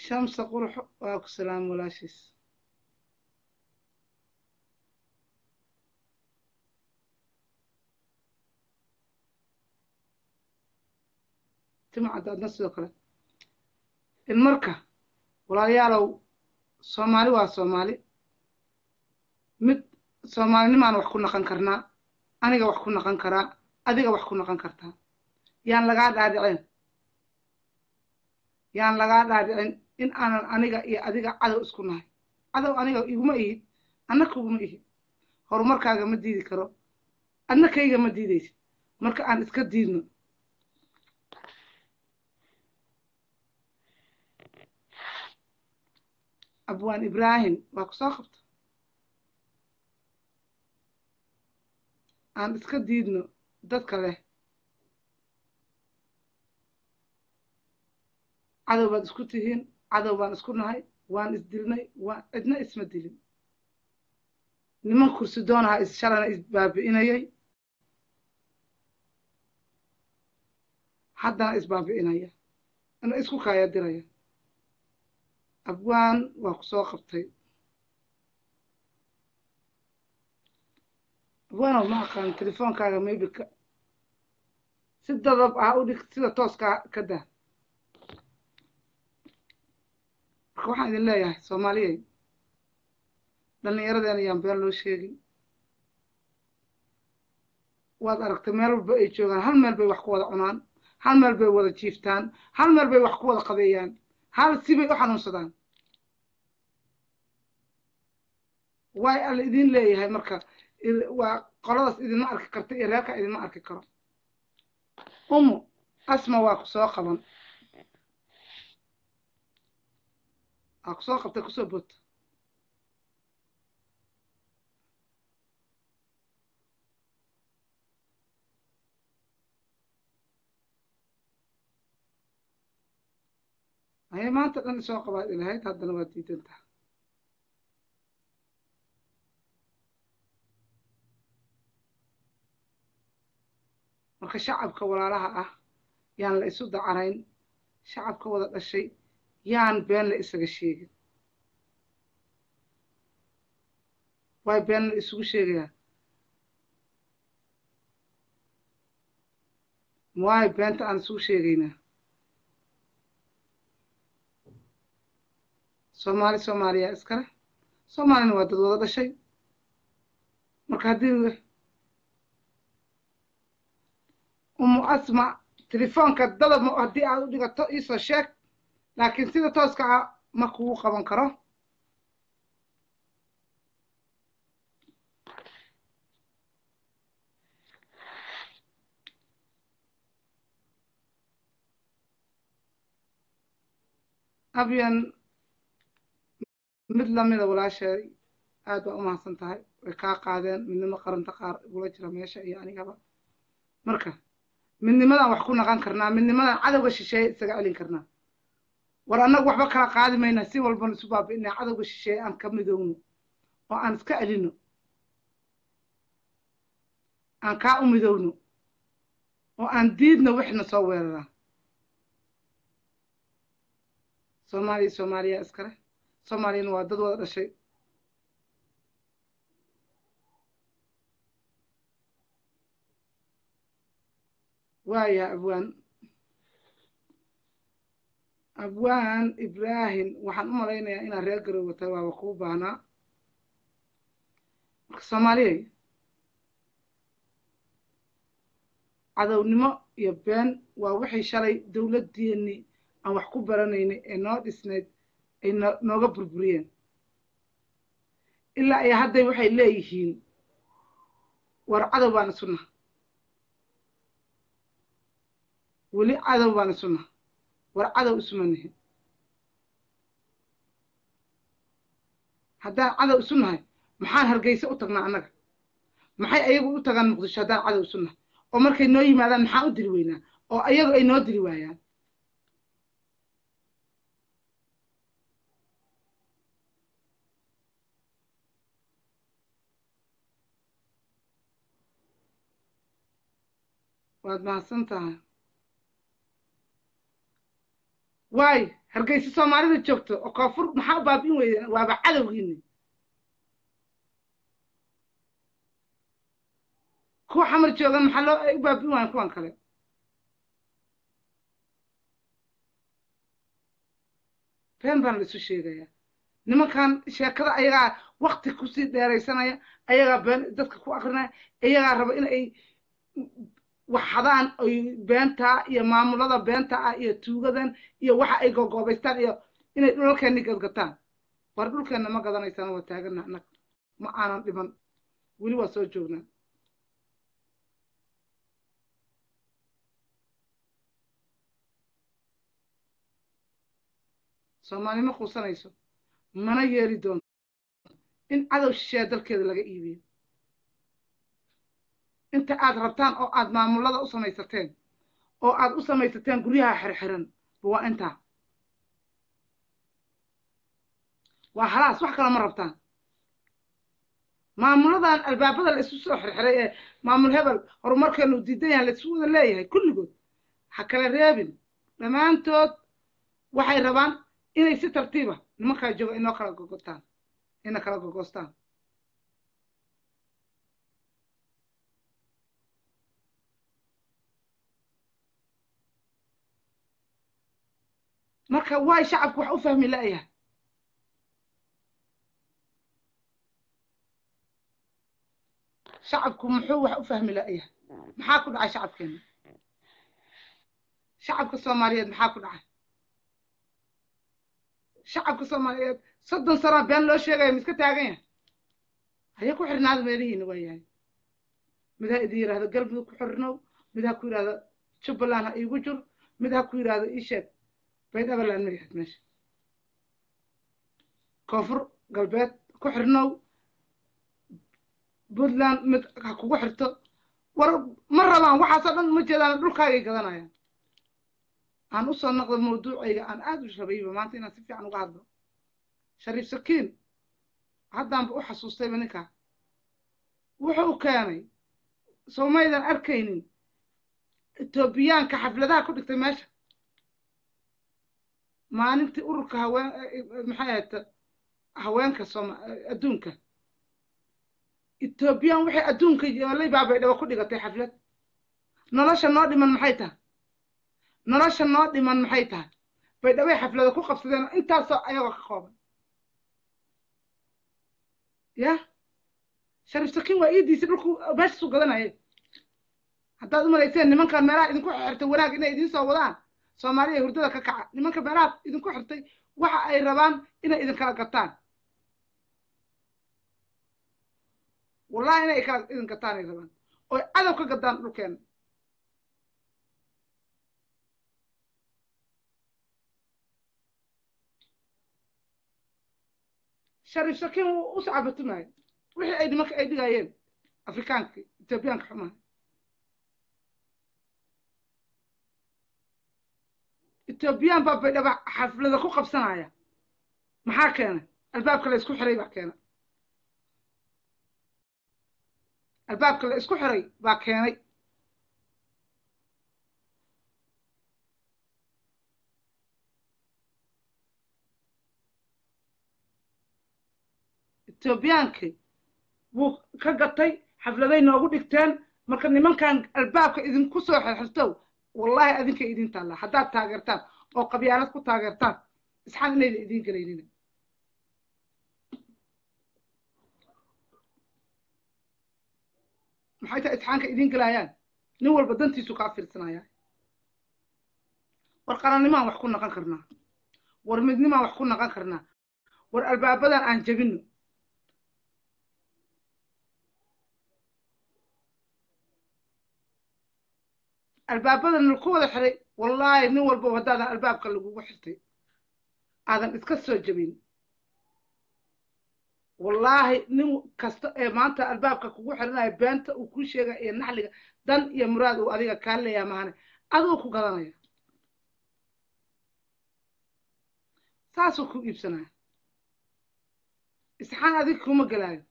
shamsa qurux waa ku salaam walaashiis. Timcadda adna sidoo kale. In marka walaalayaalow soomaali waa soomaali. Mid soomaalinimaan wax ku naqan karnaa aniga wax ku naqan karaa adiga wax ku naqan kartaa yaan lagaa dhaadhicin. Yaan lagaa dhaadhicin in aanan aniga iyo adiga cadow isku nahay. Cadow aniga iguma ihid anna kuguma ihid. Horumarkaaga ma diidi karo. Adna kayga ma diidaysid. Marka aan iska diidno. Abwaan ibraahim waa ku qabta aan iska diidno dadka leh cadow baad isku tihiin cadow baan isku nahay waan isdilnay waan cidna isma dilin niman kursi doonaha isshalana isbaabi'inayay haddana isbaabi'inaya ina isku kaaya diraya abwaan waa ku soo qabtay abwaanow ma aqaan telefoonkaaga maybe si dadab ah u dhig sida tooskaa ka daa marka waxaan idin leeyahay soomaaliyey dhallinyaradeena yaan been loo sheegin waad aragtay meel walba ay joogaan hal meel bay wax ku wada cunaan hal meel bay wada jiiftaan hal meel bay wax ku wada qabeeyaan hal sibay u xanuunsadaan. Waay alla idin leeyahay marka waa qoladaas idinma arki karta iyo reerka idinma arki karo. Umu asma waa ku soo qaban. Waa ku soo qabtay ku soo boota aye maanta dhan isoo qabaad ilahayd haddana waa diidantaa marka shacabka walaalaha ah yaan la isu dacarayn shacabka wada dhashay yaan been la isaga sheegin. Waay been la isugu sheegayaa waay beenta aan isugu sheegaynaa soomaali soomaaliya iskale. Soomaalina waa dad wada dhashay. Marka haddii umu asma telefoonka dadab haddii aad u dhigato iisoo sheeg. Laakiin sida tooska ah ma kugu qaban karo. Abyan mid lamida ah walaasheeday aad baa u mahadsan tahay. Way kaa qaadeen midnimo qaranta qaar igula jira meesha iyo anigaba. Marka midnimadan wax ku naqan karnaa midnimadan cadowga shisheeye isaga celin karnaa. War annagu waxba kala qaadi maynaa si walban isu baabi'inaa cadowga shisheeye aan ka midoowno oo aan iska celino. Aan kaa u midowno oo aan diidno wixna soo weeraraa soomaaliya soomaaliya iskale soomaaliyana waa dad wada dhashay waaya abwaan. Abwaan ibraahim waxaan u malaynayaa inaad reer garow watay waaba kuu baahnaa marka soomaaliyay cadownimo iyo been waa waxay shalay dowladdeennii aan wax ku baranaynay ee noo dhisnayd ay no nooga burburiyeen. Ilaa ay hadday waxay leeyihiin war cadow baan isu weli cadow baan isu naha war cadow isuma nihin. Haddaan cadow isu nahay maxaan hargeysa u tagnaa annaga? Maxay ayagu u tagaan muqdisho haddaan cadow isu nahay? Oo markay noo yimaadaan maxaan u diri weynaa? Oo ayagu ay noo diri waayaan? Waad mahadsan tahay waayo hargeysa soomaalida joogto oo koonfur maxaa u baabi'in weyda waaba cadowgiini kuwa xamar joogan maxaa loo u baabi'in waayan kuwan kale? Been baan la isu sheegayaa. Nimankan sheekada ayagaa wakti ku sii dheeraysanaya ayagaa been dadka ku akrinaya ayagaa raba in ay waxadaan ay beentaa iyo maamulada beenta ah iyo tuugadan iyo waxa ay gogoobaystaan iyo inay dhulalkeenni gadgataan war dhulkeenna ma gadanaysaan waa taagana annaga ma aanan dhiman. Weli waa soo joognaa soomaali ma quusanayso mana yeeli doonto in cadow shisheeya dalkeeda laga iibiyo inta aad rabtaan oo aad maamulada u samaysateen oo aad u samaysateen guryaha xirxiran waa intaa. Waa halaas wax kale ma rabtaan. Maamuladan albaabada la isu soo xirxiray ee maamul hebel horumarkeenu diidan yahay la isu wada leeyahay kulligood ha kala reebin. Dhammaantood waxay rabaan inay si tartiiba nimankaa jooga inoo kala gogotaan ina kala gogostaan marka waay shacabku wax u fahmi la'yahay shacabku muxuu wax u fahmi la'yahay maxaa ku dhacay shacabkeena? Shacabka soomaaliyeed maxaa ku dhacay? Shacabka soomaaliyeed soddon sanaa been loo sheegaya ma iska taagan yahay? Haya ku xirnaada meelihiina waa yahay mid ha idin yidhahdo galmudug ku xirnow mid ha ku yidhahdo jubbaland ha iigu jur mid ha ku yidhahdo ii sheeg baydhabaland ma yahayd meesha. Koonfur galbeed ku xirnow. Puntland mid ha kugu xirto. War ma rabaan waxaasoo dhan ma jeedaan dhulkaagay gadanayaan. Aan u soo noqdo mawduucayga aan aad u rabayba maanta inaan si fiican uga hadlo. Shariif sakiin haddaanba u xasuustayba ninkaa wuxuu keenay soomaydan arkaynin etoobiyaanka xafladaha ku dhigtay meesha maalintii ururka haween maxay ahayd haweenka sooma adduunka. Etoobiyaan waxay adduunka yoolay baa baydhabo ku dhigatay xaflad. Nolosha noo dhiman maxay tahay? Nolosha noo dhiman maxay tahay? Baydhabay xaflada ku qabsadeen intaasoo ayagoo ka kooban. Ya? Shariif sakiin waa iidiisi dhulku meeshasuu gadanaya haddaad u malayseen nimankan meelaha idinku xirtay wanaag inay idiin soo wadaan soomaaliya hurdada ka kaca nimanka meelahaad idinku xirtay waxa ay rabaan inay idinkala gataan. Wallahi inay kala idin gataan ay rabaan. Oy cadow ka gadaan dhulkeena shariif sakiin u u sacabatumaayo wixii ay nimanka ay dhigaayeen afrikaanka ethoobiyaanka xumaha etoobiyaan baa baydhaba xaflada ku qabsanaya. Maxaa keenay? Albaabka la isku xiray baa keenay. Albaabka la isku xiray baa keenay. Etoobiyaankii wuu ka gatay xafladay noogu dhigteen. Marka nimankan albaabka idinku soo xirxirtow wallahi adinkay idin taallaa haddaad taageertaan oo qabyaalad ku taageertaan isxaan inayna idiin gelaynina maxay tahay isxaanka idiin gelayaan nin walba dantiisu kaa fiirsanaya war qarannimaan wax ku naqon karnaa. War midnimaan wax ku naqon karnaa. War albaabadan aan jebinno albaabadan laku wada xiray. Wallaahi nin walba haddaadan albaabka lagugu xirtay. Aadan iska soo jebin. Wallaahi nin kasta ee maanta albaabka kugu xiranaya beenta uu kuu sheegaya iyo naxliga dan iyo muraad uu adiga kaa leeyaha maahane. Aduu ku gadanaya. Saasuu ku iibsanaya. Isxaan adiga kuma gelaayo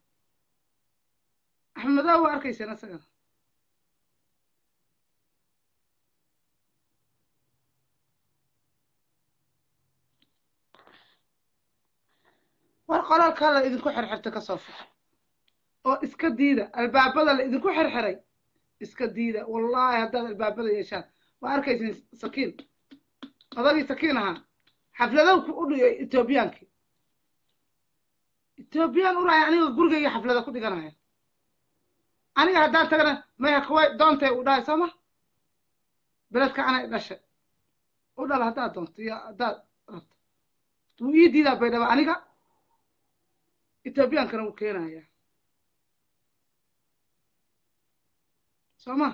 axmedow waa arkayseen isagana war qoraalkaa la idinku xirxirta ka soo fuq oo iska diida albaabada la idinku xirxiray. Iska diida wallaahi haddaad albaabada yeeshaan. Waa arkaysin sakiin. Odagii sakiin ahaa xafladow ku u dhigay etoobiyaankii etoobiyaan u rahay aniga gurigayga xaflada ku dhiganaya. Aniga haddaan tagana maya kuway doontay u dhahay sooma beledka anay dhashay. U dhala haddaad doonto iyo haddaad rabto. Wuu ii diidaa baydhaba aniga etoobiyaankana wuu keenaya soo ma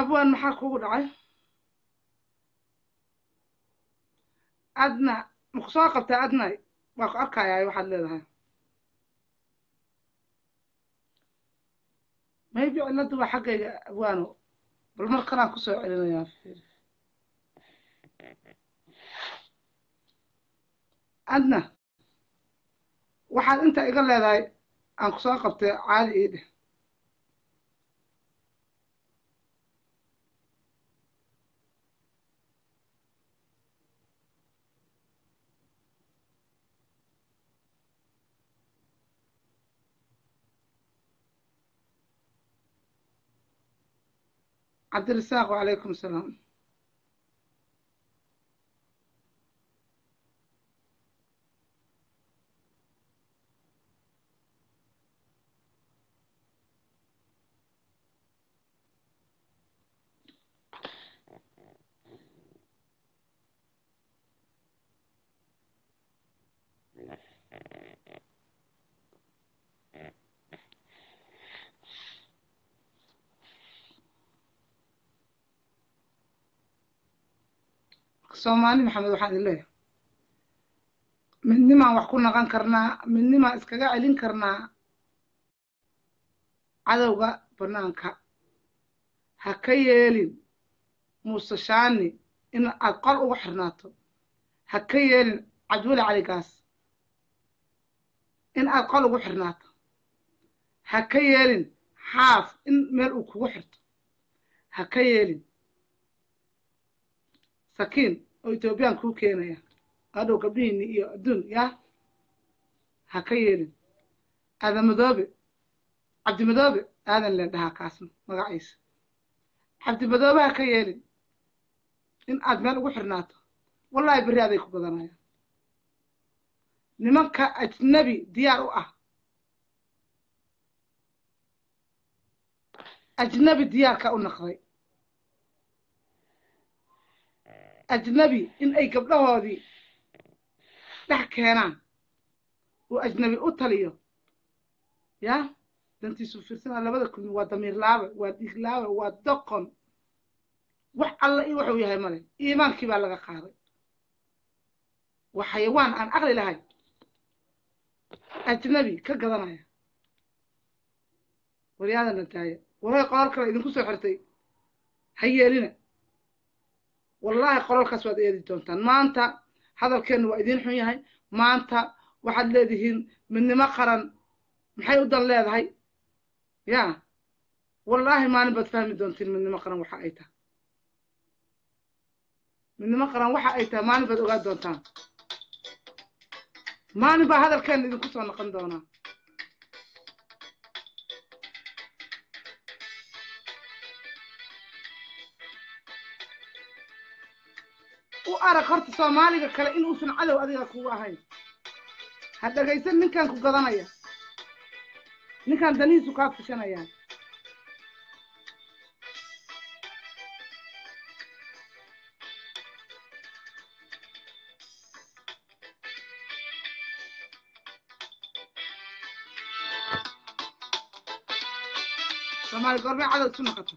abwaan maxaa kugu dhacay adna maku soo qabtay adna waa ku arkayaa waxaad leedahay maybe cilladdu waa xaggayga abwaano bal mar kanaan ku soo celinayaa adna waxaad inta iga leedahay aan ku soo qabtay caadi ii dheh cabdirasaaq wacalaykum salaam soomaali maxamed waxaan idin midnimaan wax ku naqon karnaa midnimaan iskaga celin karnaa cadowga banaanka ha ka yeelin muuse shaani in aad qol uga xirnaato. Ha ka yeelin cabdiweli caligaas in aad qol ugu xirnaato. Ha ka yeelin xaaf in meel uu kugu xirto. Ha ka yeelin sakiin oo etoobiyaan kuu keenaya adhow gabdhihiinni iyo adduun yaa ha ka yeelin. Aadan madoobe cabdimadoobe aadan leen dhahaa kaasna magaciisa. Cabdimadoobe ha ka yeelin. In aad meel ugu xirnaato wallahi berri aday ku badanayaan. Nimanka ajnabi diyaar u ah. Ajnabi diyaarka u naqday ajnabi in ay gabdhahoodii dhex keenaan uu ajnabi u taliyo ya dantiisu fiirsanaa labada kulmi waa damiir laabe waa dhiig laabe waa doqon wax alla i wuxuu yahay male iimaankii baa laga qaaday waa xayawaan aan aqli lahayn ajnabi ka gadanaya waryaadana daaya waray qolal kale idinku soo xirtay ha yeelina wallaahi qolalkaas waad eedi doontaan. Maanta hadalkeennu waa idiin xun yahay. Maanta waxaad leedihiin midnimo qaran. Maxay u dan leedahay? Ya. Wallaahi maalin baad fahmi doontiin midnimo qaran waxa ay tahay. Midnimo qaran waxa ay tahay maalin baad ogaa doontaan. Maalin baa hadalkeenna idinku soo noqon doonaa arag horta soomaaliga kale inuusan cadow adiga kugu ahayn. Ha dhegaysan ninkan ku gadanaya. Ninkan danihiisu kaa fushanayaan soomaali goormay cadow isu noqota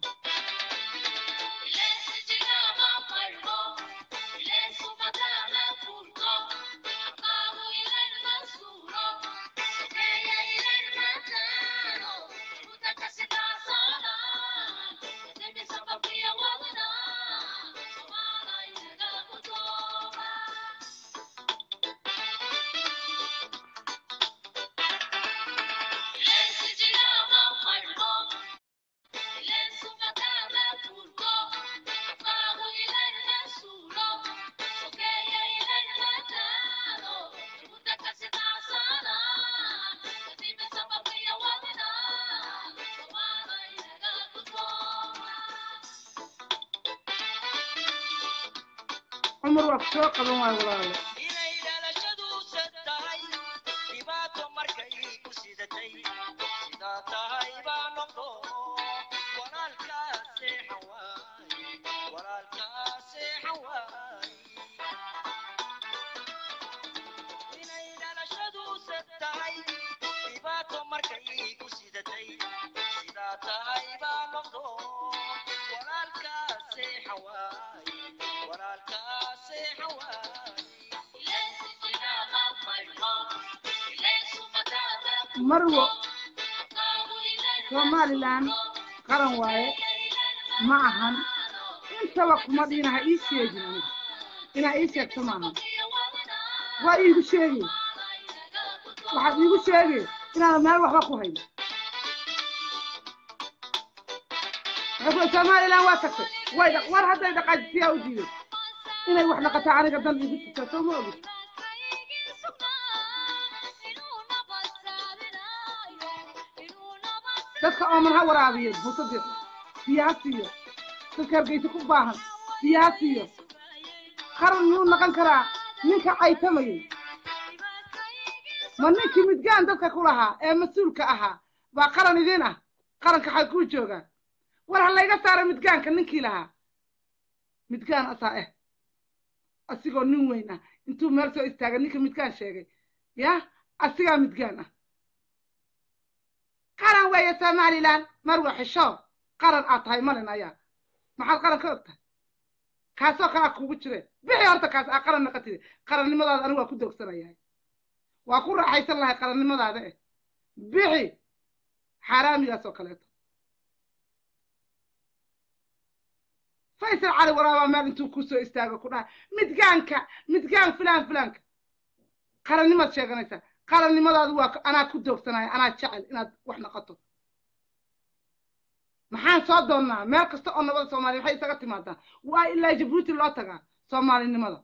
cumar waa ku soo qaban maahan waa iigu sheegi. Waxaad iigu sheegi inaadan meel waxba ku hayn. Waxay ku somalilan waa tagtay. Way war hadday dhaqaajisiyaa u diiday. Inay wax dhaqataa aniga dan igu jirta soo ma ogid dadka ooman ha waraabiyo buusadii biyo ha siiyo dadka hargeysa ku baahan. Biyo ha siiyo qaran miyuu noqon karaa ninka caytamayay ma ninkii midgaan dadka ku lahaa ee mas'uulka ahaa baa qaran idin ah. Qaranka xay kuu joogaan war ha layga saara midgaanka ninkii lahaa. Midgaan asaa eh. Asigoo nin weyn ah. Intuu meel soo istaaga ninka midgaan sheegay. Ya asigaa midgaan ah. Qaran weeye somalilan marwa xisho qaran aad tahay malin ayaa. Maxaad qaran ka og tahay kaasoo kalaa kugu jire bixi horta kaas aa qaran naqatide qarannimadaada anigu waa ku doogsanayahay waa ku raaxaysan lahay qarannimadaada eh. Bixi xaaraamigaas oo kaleeto. Faysal cali waraabaa meel intuu ku soo istaago ku dhahay midgaanka midgaan filaan filaanka. Qarannimaad sheeganaysaa qarannimadaadu waa anaa ku doogsanaya anaa jecel inaad wax noqoto maxaan soo doonnaa meel kasta oo nabada soomaaliya waxay isaga timaadaa. Waa ilaa jabuuti loo tagaa soomaalinimada.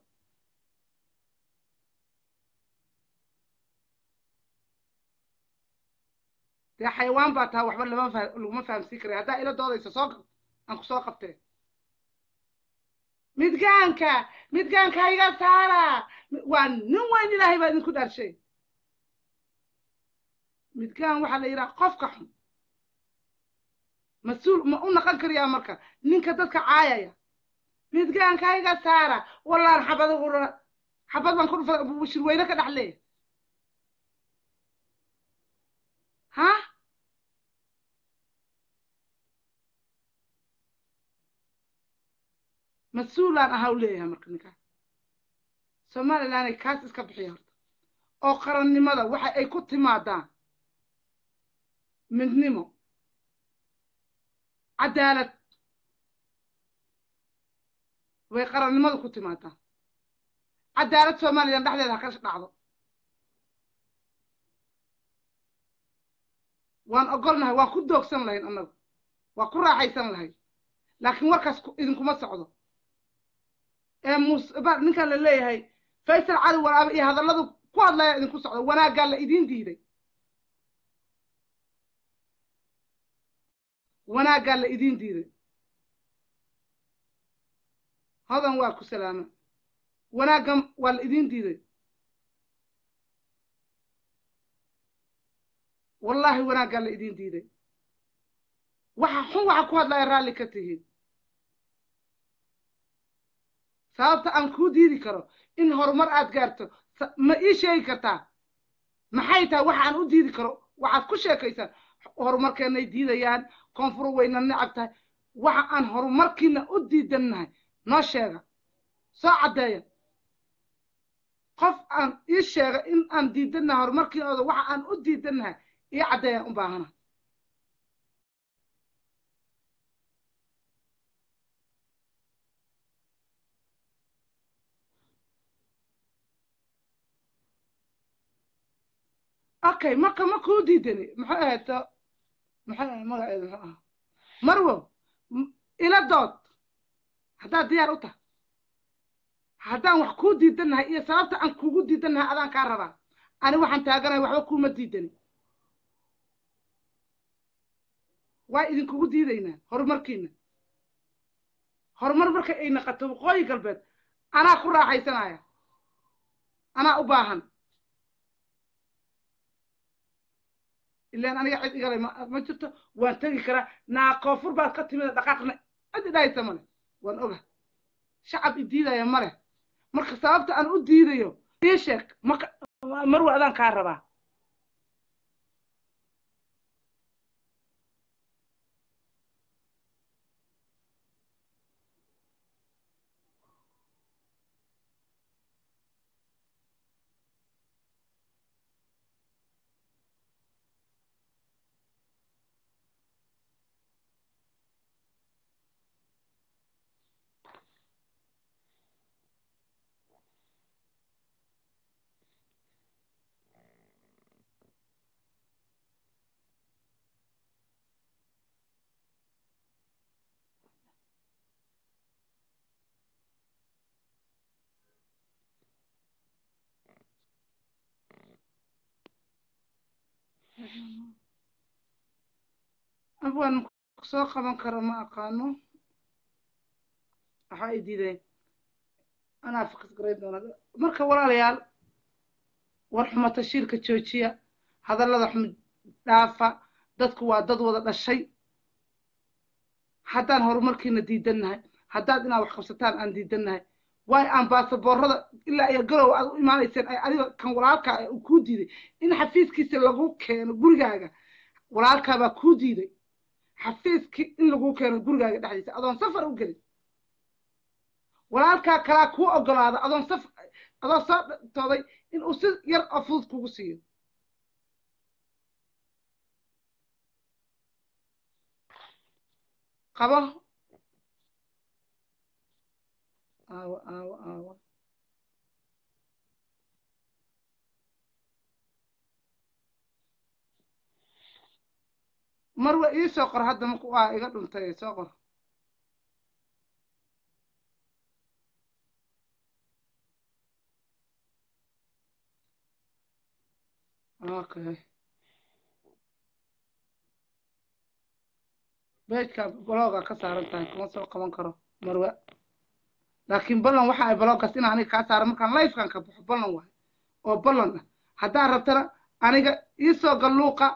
Dee xayawaan baa taha waxba laguma fahamsiin karay haddaa ila doodayso soo aan ku soo qabtee. Midgaanka midgaanka iga saara. Waa nin weyn ilaahay baa idinku dhaarshay midgaan waxaa la yidhaha qofka xun mas'uul ma u naqon kariyaa marka? Ninka dadka caayaya. Midgaankayga saara. Wallaan xabad xabad baan ku dhufa shirweyne ka dhex leeya ha mas'uulaan ahaa u leeyahay marka ninkaa somalilanay kaas iska bixiya horta. Oo qarannimada waxa ay ku timaadaan. Midnimo cadaalad way qarannimada ku timaadaa cadaalad somalilan dhexdeeda ha ka dhacdo waan ogolnahay waan ku doogsan lahayn annagu waan ku raaxaysan lahayn laakiin warkaas idinkuma socdo ee ninkan la leeyahay faysal cali waraabe iyo hadalladu ku hadlaya idinku socdo wanaaggaa la idiin diiday wanaaggaa la idiin diiday. Hodan waa ku salaama. Wanaaggan waa la idiin diiday. Wallaahi wanaaggaa la idiin diiday. Waxa xun waxa ku hadlaya raalli ka tihiin sababta aan kuu diidi karo in horumar aad gaarto ma ii sheegi kartaa? Maxay tahay waxa aan u diidi karo? Waxaad ku sheekaysaan horumarkeennay diidayaan koonfuru wayna necab tahay. Waxa aan horumarkiina u diidannahay noo sheega. Soo caddeeya. Qof aan ii sheega in aan diidannahay horumarkiinooda waxa aan u diidannahay ii caddeeyaan u baahana. Okay marka ma kuu diidani muxuu ahayd muxuu ahayd magaceedu muxuu ahaa marwo ila dood haddaad diyaar u tahay haddaan wax kuu diidannahay iyo sababta aan kugu diidannahay adaan kaa rabaa ani waxaan taaganahay waxba kuuma diidani. Waa idinkugu diidaynaa horumarkiina. Horumar marka ay naqato waqooyi galbeed anaa ku raaxaysanaya anaa u baahan ilaan aniga cid igale ma jirto? Waan tegi karaa. Naa koonfur baad ka timida dhaqaaqna. Cid idhahaysa male waan oga. Shacab i diidaya male marka sababta aan u diidayo ii sheeg maka marwa adaan kaa rabaa abwaan soo qaban karo ma aqaano. Waxaa i diideen anaa fakas garayn doona marka walaalayaal war xuma tashiirka joojiya hadallada xum dhaafa dadku waa dad wada dhashay. Haddaan horumarkiina diidannahay haddaad inaad wax qabsataan aan diidannahay waayo aan baasaboorada ilaa iyo garow aad u imaanayseen ay adiga kan walaalkaa uu kuu diiday? In xafiiskiisa lagu keeno gurigaaga walaalkaabaa kuu diiday. Xafiiskii in lagu keeno gurigaaga dhexdiisa adoon safar u gelin. Walaalkaa kalaa kuu ogolaada adoon saf adoo soo tooday in uu si yar oo fudud kugu siiyo. Qabo aawo aawo aawo marwa ii soo qor hadda marku waa iga dhuntay soo qor. Okay beejka blogga ka saaran tahay kuma soo qaban karo marwa laakiin ballan waxa ay bloggaas in aniga kaa saara markaan lifekan ka baxo ballan waay. Oo ballan ah. Haddaan rabtana aniga iisoo galluuqa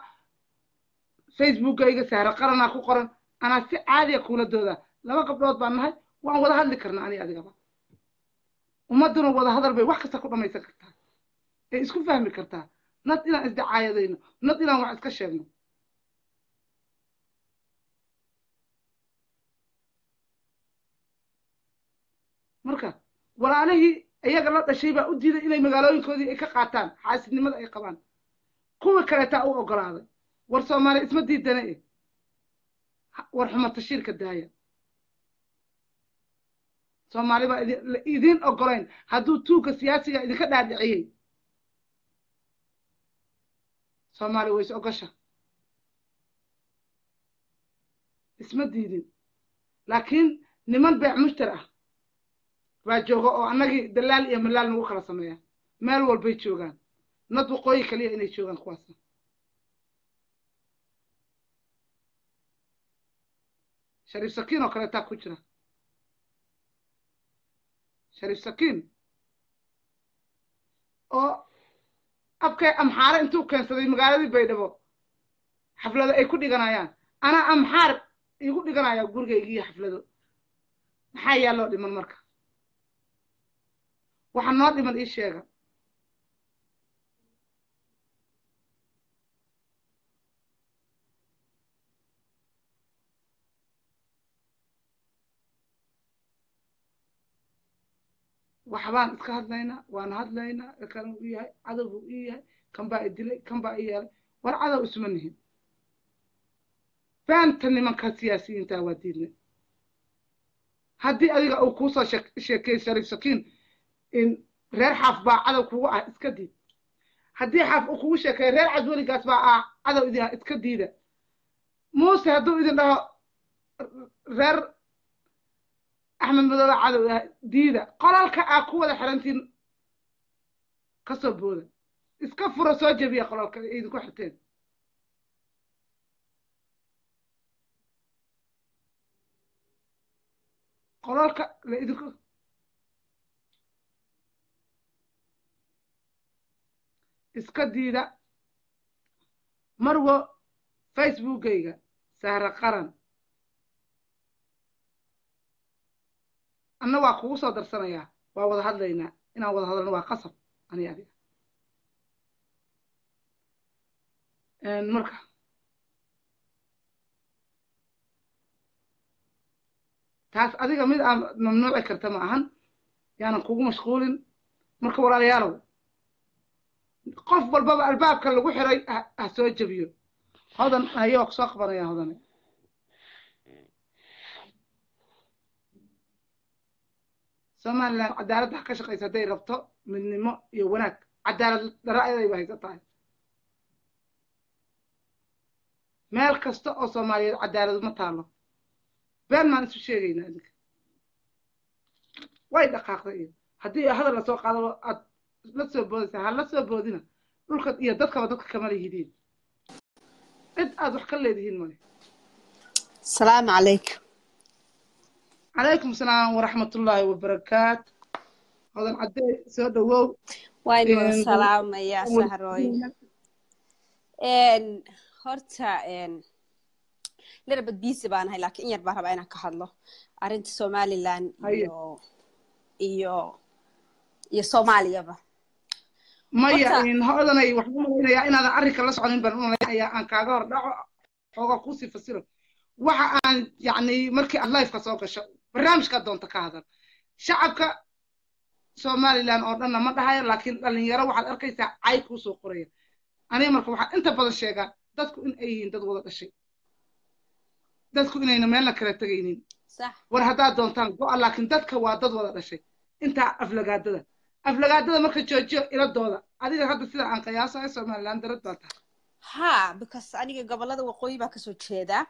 facebookga iga saara qaranaa ku qoran. Anaa si caadiya kuula doodaa. Laba gabdhood baan nahay waan wada hadli karnaa ani adigaba. Ummadduna wada hadal bay wax kasta ku dhamaysan kartaa. Ee isku fahmi kartaa. Nad inaan isdacaayadayno nad inaan wax iska sheegno marka walaalihii iyaga la dhashay baa u diiday inay magaalooyinkoodii ay ka qaataan xaasidnimada ay qabaan. Kuwii kaleetaa u ogolaaday. War soomaaliya isma diidana eh. War xuma tashiirka daaya. Soomaali baa idiin ogolayn. Hadduu tuugga siyaasiga idinka dhaadhiciyey. Soomaali way is ogosha isma diidin. Laakiin niman beec mushtar ah baa jooga oo annagii dalaal iyo malaal nagu kala sameeya. Meel walbay joogaan. Nad waqooyi kaliya inay joogaan kuwaas. Shariif sakiin oo kaleetaa ku jira. Shariif sakiin. Oo abkay amxaare intuu keensaday magaaladii baydhabo xaflado ay ku dhiganayaan. Anaa amxaar igu dhiganaya gurigaygiiyo xaflado. Maxaa yaalloo dhiman marka waxa noo dhiman ii sheega. Waxbaan iska hadlaynaa waan hadlaynaa kan u yahay cadow ii yahay kan baa i dilay kan baa i yeelay war cadow isma nihin. Faanta nimanka siyaasiyiintaa waa diidnay. Haddii adiga uu kuusoo sheekeey shariif sakiin in reer xaaf baa cadow kugu ah iska diid. Haddii xaaf uu kugu sheekeeyo reer cadweligaas baa ah cadow idin ah iska diida. Muuse hadduu idin dhaho reer axmed madoobe cadow ah diida. Qolalka aa ku wada xirantiin ka soo booda. Iska furo soo jebiya qolalka idinku xirteen. Qolalka la iska diida. Marwo facebookgayga sahra qaran. Anna waa kugu soo darsanayaa. Waa wada hadlaynaa. Inaan wada hadalno waa qasab. Ani adiga. Marka. Taas adiga mid aan mamnuuci karta ma ahan. Yaanan kugu mashquulin. Marka walaalayaalow qof walbaba albaabka lagu xiray ha soo jebiyo. Hodan waa ku soo qabanaya hodane somalilan cadaaladda ka shaqaysa hadday rabto midnimo iyo wanaag. Cadaalad dara-yadayba haysa tahay. Meel kasta oo soomaaliyeed cadaaladu ma taalo been maan isu sheegaynaa idinka way dhaqaaqday. Iyo haddii hadal la soo qaadaba aad la soo boodaysa ha la soo boodina dhulka iyo dadkaba dadka kama lihidiin cid aad wax ka leedihiin male asalaamu calaykum. Calaykum salaam waraxmatullaahi wabarakaat hodan cadee soo dhawow horta lirabad busy baan ahay laakiin in yar baan rabaa inaan ka hadlo. Arrinta somaliland iyo iyo iyo soomaaliyaba maya hodanay waxaan u malaynayaa inaadan arrinka la soconin baan u malaynayaa aan kaaga hor dhaco xoogaa ku sii fasiro. Waxa aan yacni markii aad lifeka soo gasho barnaamijkaa doonta ka hadal. Shacabka somalilan oo dhanna ma dhahayo laakiin dhalinyaro waxaad arkaysaa cay kuusoo qoraya aniga marka waxaan inta badan sheegaa dadku in ay yihiin dad wada dhashay. Dadku inayna meelna kala tegaynin war haddaad doontaan go'a laakiin dadka waa dad wada dhashay. Intaa aflagaadada aflagaadada marka joojiyo iladooda adiga hadda sida aan qiyaasayo somalilan darad baa tahay. Ha because aniga gobollada waqooyi baa ka soo jeedaa.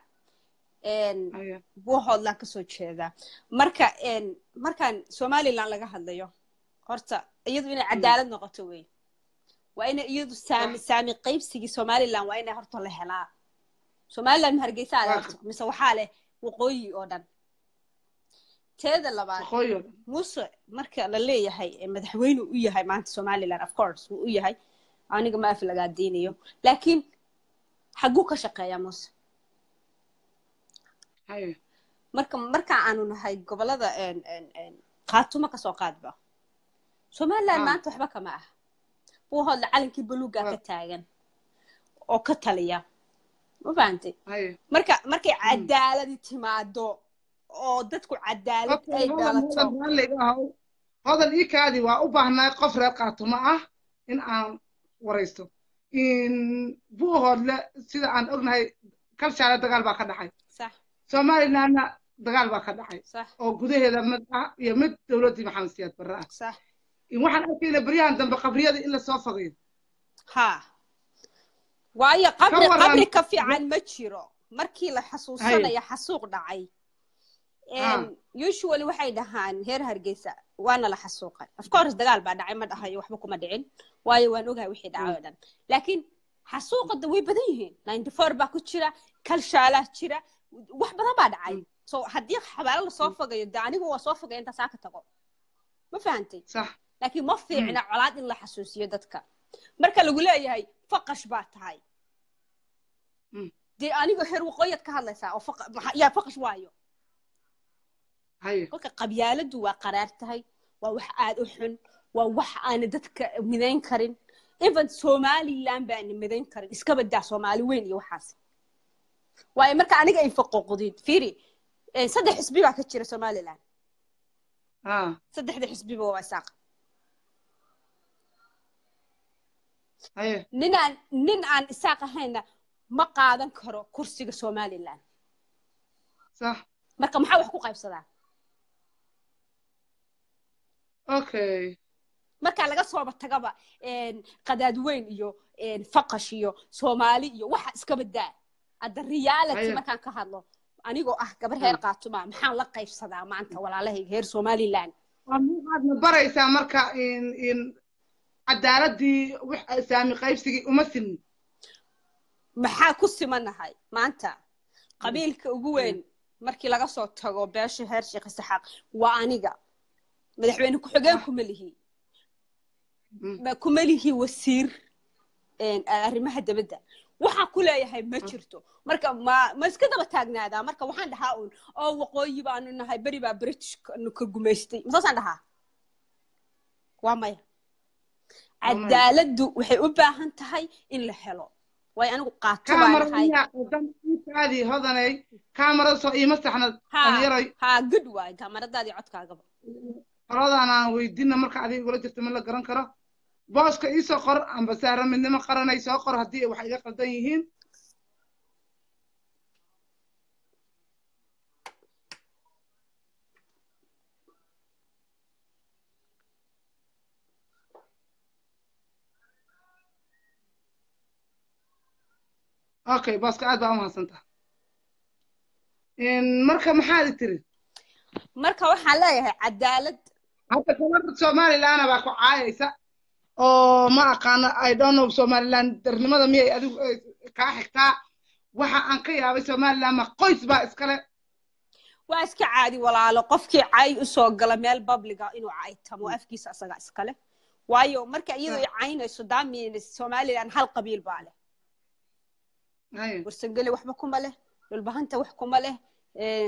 Bohoodland ka soo jeedaa. Marka markaan somalilan laga hadlayo horta iyadu inay mm. cadaalad noqoto wey waa ina iyadu saami saami qaybsigii somalilan waa inay horta la helaa. Somalilan ma hargeysa leh horta mise waxaa leh waqooyi oo dhan teeda labaad muse marka la leeyahay ee madaxweyne u yahay maanta somalilan of course wuu u yahay aniga ma aflagaadiinayo laakiin xaguu ka shaqeeyaa muse Aya. marka marka aanu nahay gobollada khaatumo ka soo qaadba. Somaliland maanta waxba kama ah buuhoodle calankii baluugaa ka taagan oo ka taliya. Ma fahantay haye marka markay cadaaladi timaado oo dadku cadaalad ay dhalato ii kaadi waa u baahnaa qof reer qaatumo ah in aan waraysto in buuhoodle sida aan ognahay kalshaale dagaal baa ka dhacay somalilandna dagaal baa ka dhacay oo gudaheeda mid ah iyo mid dowladdii maxamed siyaad barre ah waxaan arkayna baryahan dambe qabriyada in la soo fogayo ha waayo qabri qabri ka fiican ma jiro markii la xasuusanayo xasuuq dhacay. Usually waxay dhahaan heer hargeysa waana la xasuuqay. Of course dagaal baa dhacay ma dhahayo waxba kuma dhicin. Waayo waan ogahay wixii dhacay oo dhan. Laakiin xasuuqada way badan yihiin. ninety four baa ku jira kalshaalaa jira wax badan baa dhacay. So haddii xabaalo la soo fogayo de anigu waa soo fogaya intaa saa ka tago. Ma fahantay laakiin ma fiicna colaad in la xasuusiyo dadka. Marka lagu leeyahay faqash baa tahay. Dee aniga heer waqooyaad ka hadlaysaa oo yaa faqash waayo kolka qabyaaladu waa qaraar tahay waa wax aad u xun waa wax aana dadka midayn karin. Even somaliland baana midayn karin iska badaa soomaali weyn iyo waxaas. Waayo marka aniga ay faqoqdid fiiri eh, saddex xisbi baa ka jira somaliland. Ah. Saddexda xisbiba waa isaaq haye nin aan isaaq ahayna ma qaadan karo kursiga somaliland. Sax. Marka maxaa wax ku qaybsadaa okay. Marka laga sooba tagaba qadaadweyn iyo faqash iyo soomaali iyo waxa iska badaa hadda reality markaan ka hadlo anigoo ah gabar reer qaatuma maxaan la qaybsadaa maanta walaalahayga reer somaliland? Waxaadna baraysaa marka cadaaladii wix saami qaybsigii uma simin maxaa ku simanahay? Maanta qabiilka ugu weyn markii laga soo tago beesha heer sheekh isaxaaq waa aniga madaxweyne ku-xigeen Ah. kuma lihi Mm. ma- kuma lihi wasiir arrimaha dabadda waxaa ku leeyahay ma jirto. Marka ma ma iska daba taagnaadaa marka waxaan dhahaa uun oo waqooyi baanu nahay beri baa british ka gumaystay. Masaasaan dhahaa? Waa maya. Cadaaladdu waxay u baahan tahay in la helo. Waayo anigu qaato dhalinyaray ha good waay kamaradaadii codkaagaba qoladaan aan weydiina marka adiga igula jirta ma la garan karo. Booska iisoo qor ambasaara midnimo qaranay soo qor haddii wax iga qaldan yihiin. Okay booska aad baa u mahadsantaha marka maxaad i tiri? Marka waxaan leeyahay cadaalad hadda gabadha somalilandna baa ku caayaysa oo ma aqaano i don't know somaliland darnimada miyay adigu ay kaa xigtaa? Waxa aan ka yaabay somaliland ma qoys baa iskale waa iska caadi walaalo. Qofkii cay u soo gala meel babliga inuu caytamo afkiisa asaga iskale waayo marka iyadoo ay caynayso daamiin somaliland hal qabiil baa leh. Haya. warsangeli waxba kuma leh. Dhulbahanta wax kuma leh. eh,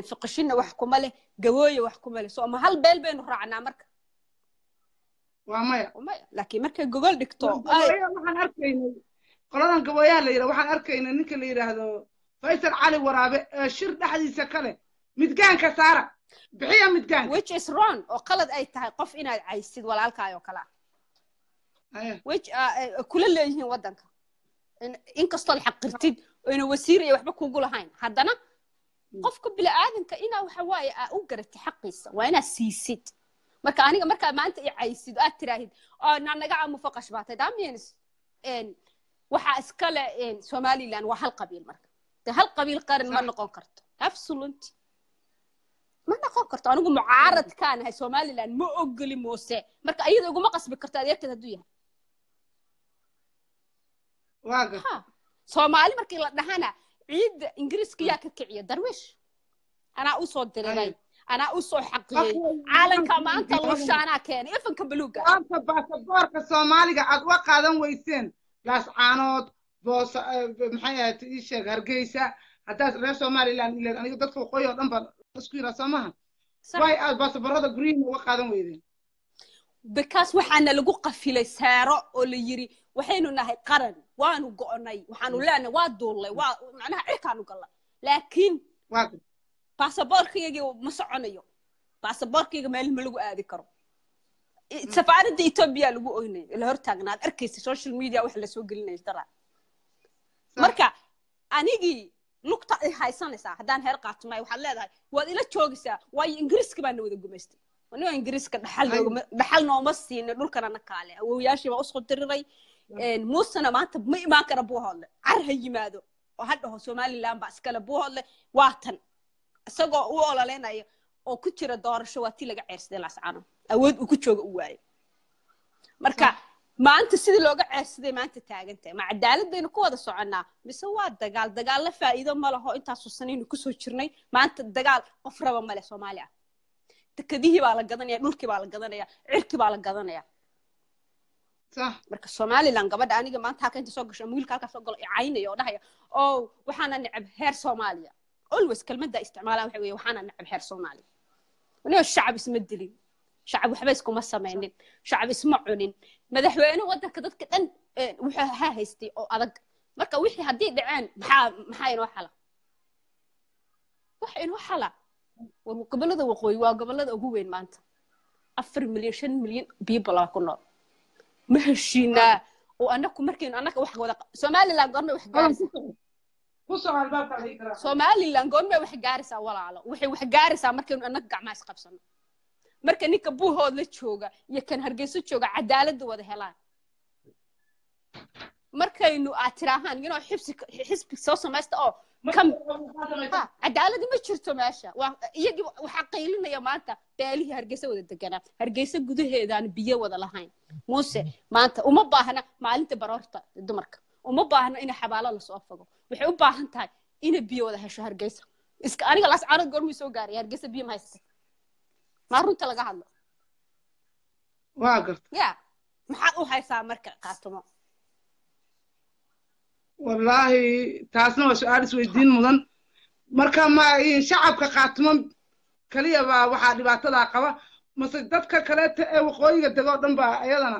fiqishina wax kuma leh gabooye wax kuma leh. So ma hal beel baynu raacnaa marka. Laakiin markay gogol dhigto qoladan gabooyaha la yidhaha waxaan arkaynay ninka la yidhaahdo faysal cali waraabe ee shir dhexdiisa kale midgaanka saara. Bixiya midgaanka. Which is wrong. Oo qalad ay tahay qof inaad caysid walaalkaayoo kale. Ah which kula leeyihiin waddanka. In- inkastoo la xaqirtid oyna wasiir iyo waxba kugu lahayn. Haddana qofka bini'aadanka inaa waxa waaye aa u garatid xaqiisa waa inaad siisid. Marka aniga markaa maanta i caysid oo aad tiraahid oo na naga amu faqash baatay that means en, waxaa iskale somaliland waa hal qabiil marka. De hal qabiil qaran ma noqon karto. Absolute ma noqon karto. Anigu mucaaradkaan ahay somaliland ma ogoli muuse. Marka iyada iguma qasbi karto adeerteed hadduu yahay. Soomaali markii la dhahana ciidda ingiriiska yaa ka kiciya darwiish. Anaa u soo diriray Ay. anaa u soo xaqiyey. Okay. caalanka maanta lusha anaa keenay ifanka buluuga maanta baasaboorka soomaaliga aad uga qaadan weyseen. Laascaanood boosa eh, maxay ahayd ii sheeg hargeysa. Haddaad reer somaliland ileen aniga dadka waqooyi oo dhan baan isku yiraa soo maha Sax. way aad baasaboorada guryihiina uga qaadan weydeen? Because waxaana lagu qafilay saaro oo la yiri waxaynu nahay qaran waanu go'onay waxaanu leenahay waa duullay waa macnaha cirkaanu galla laakiin waa baasaboorkayagii ma soconayo. Baasaboorkayga meel ma lagu aadi karo. I- safaaradda etoobiya lagu oynayo la hortaagna aad arkaysa social media wax la soo gelinaya dara marka anigii lugta ay haysanaysaa haddaan heer qaatumay waxaad leedahay waad ila joogaysaa waayo ingiriiska baana wada gumaystay. Anigoo ingiriiska dhaxal nooma siina dhulkana na kaale. Awowyaashii baa u soo diriray muusena maanta ma imaan kara buu hodle car ha yimaado. Oo ha dhaho somaliland baa iskale buu hodle waa tan. Isagoo u ololeynaya oo ku jira doorasho waa tii laga ceersaday laascano awood uu ku jooga u waayay marka maanta sidii looga ceersaday maanta taagantahay ma cadaaladaynu ku wada soconnaa? Mise waa dagaal? Dagaalna faa'iido ma laho? Intaasoo sanaynu ku soo jirnay. Maanta dagaal qof raba male soomaaliya. Dekadihii baa la gadanaya dhulkii baa la gadanaya cirkii baa la gadanaya marka somaliland gabadha aniga maanta halka inta soo gasho wiilka halkaa soo galo icaynaya oo dhahaya. Oh waxaana necab heer soomaaliya. Always kelmadda isticmaalaan waxa weeye waxaana necab heer soomaaliya. Waniba shacab isma dilin. Shacab waxba iskuma samaynin. Shacab isma cunin. Madaxweyne waddanka dadka dhan eh, wuxuu ha haystay oo adag. Marka wixii haddii dhaceen maxaa maxaa inoo xala? Waxa inoo xala? Gobollada waqooyi waa gobollada ugu weyn maanta. Afar milyan shan milyan people ku nool ma heshiinaa oo anaku markaynu annaga wax wada somaliland goormay wax gaaraysaa somaliland goormay wax gaaraysaa walaalo waxay wax gaaraysaa markaynu annaga gacmaha isqabsano marka ninka buuhood la jooga iyo kan hargeyso jooga cadaaladda wada helaan markaynu aad tiraahaan inoo xibsi xisbi soo samaysta oo cadaaladi ma jirto meesha. Iyagii waxaa qaylinaya maanta beelihii hargeysa wada deganaa hargeysa gudaheedaan biyo wada lahayn. Muuse maanta uma baahna maalinta baroorta dumarka. Uma baahna in xabaalo la soo fago waxay u baahan tahay inay biyo wada hesho hargeysa. Iska aniga lascaanood goormuu soo gaaray hargeysa biyo ma haysata. Maa runta laga hadlo. Waa garta ya maxaad u haysaa marka qaatumo wallaahi taasna waa su'aal isweydiin mudan. Marka ma shacabka qaatumo kaliya baa waxaa dhibaatadaa qaba. Mase dadka kaleeta ee waqooyiga degoo dhan baa ayadana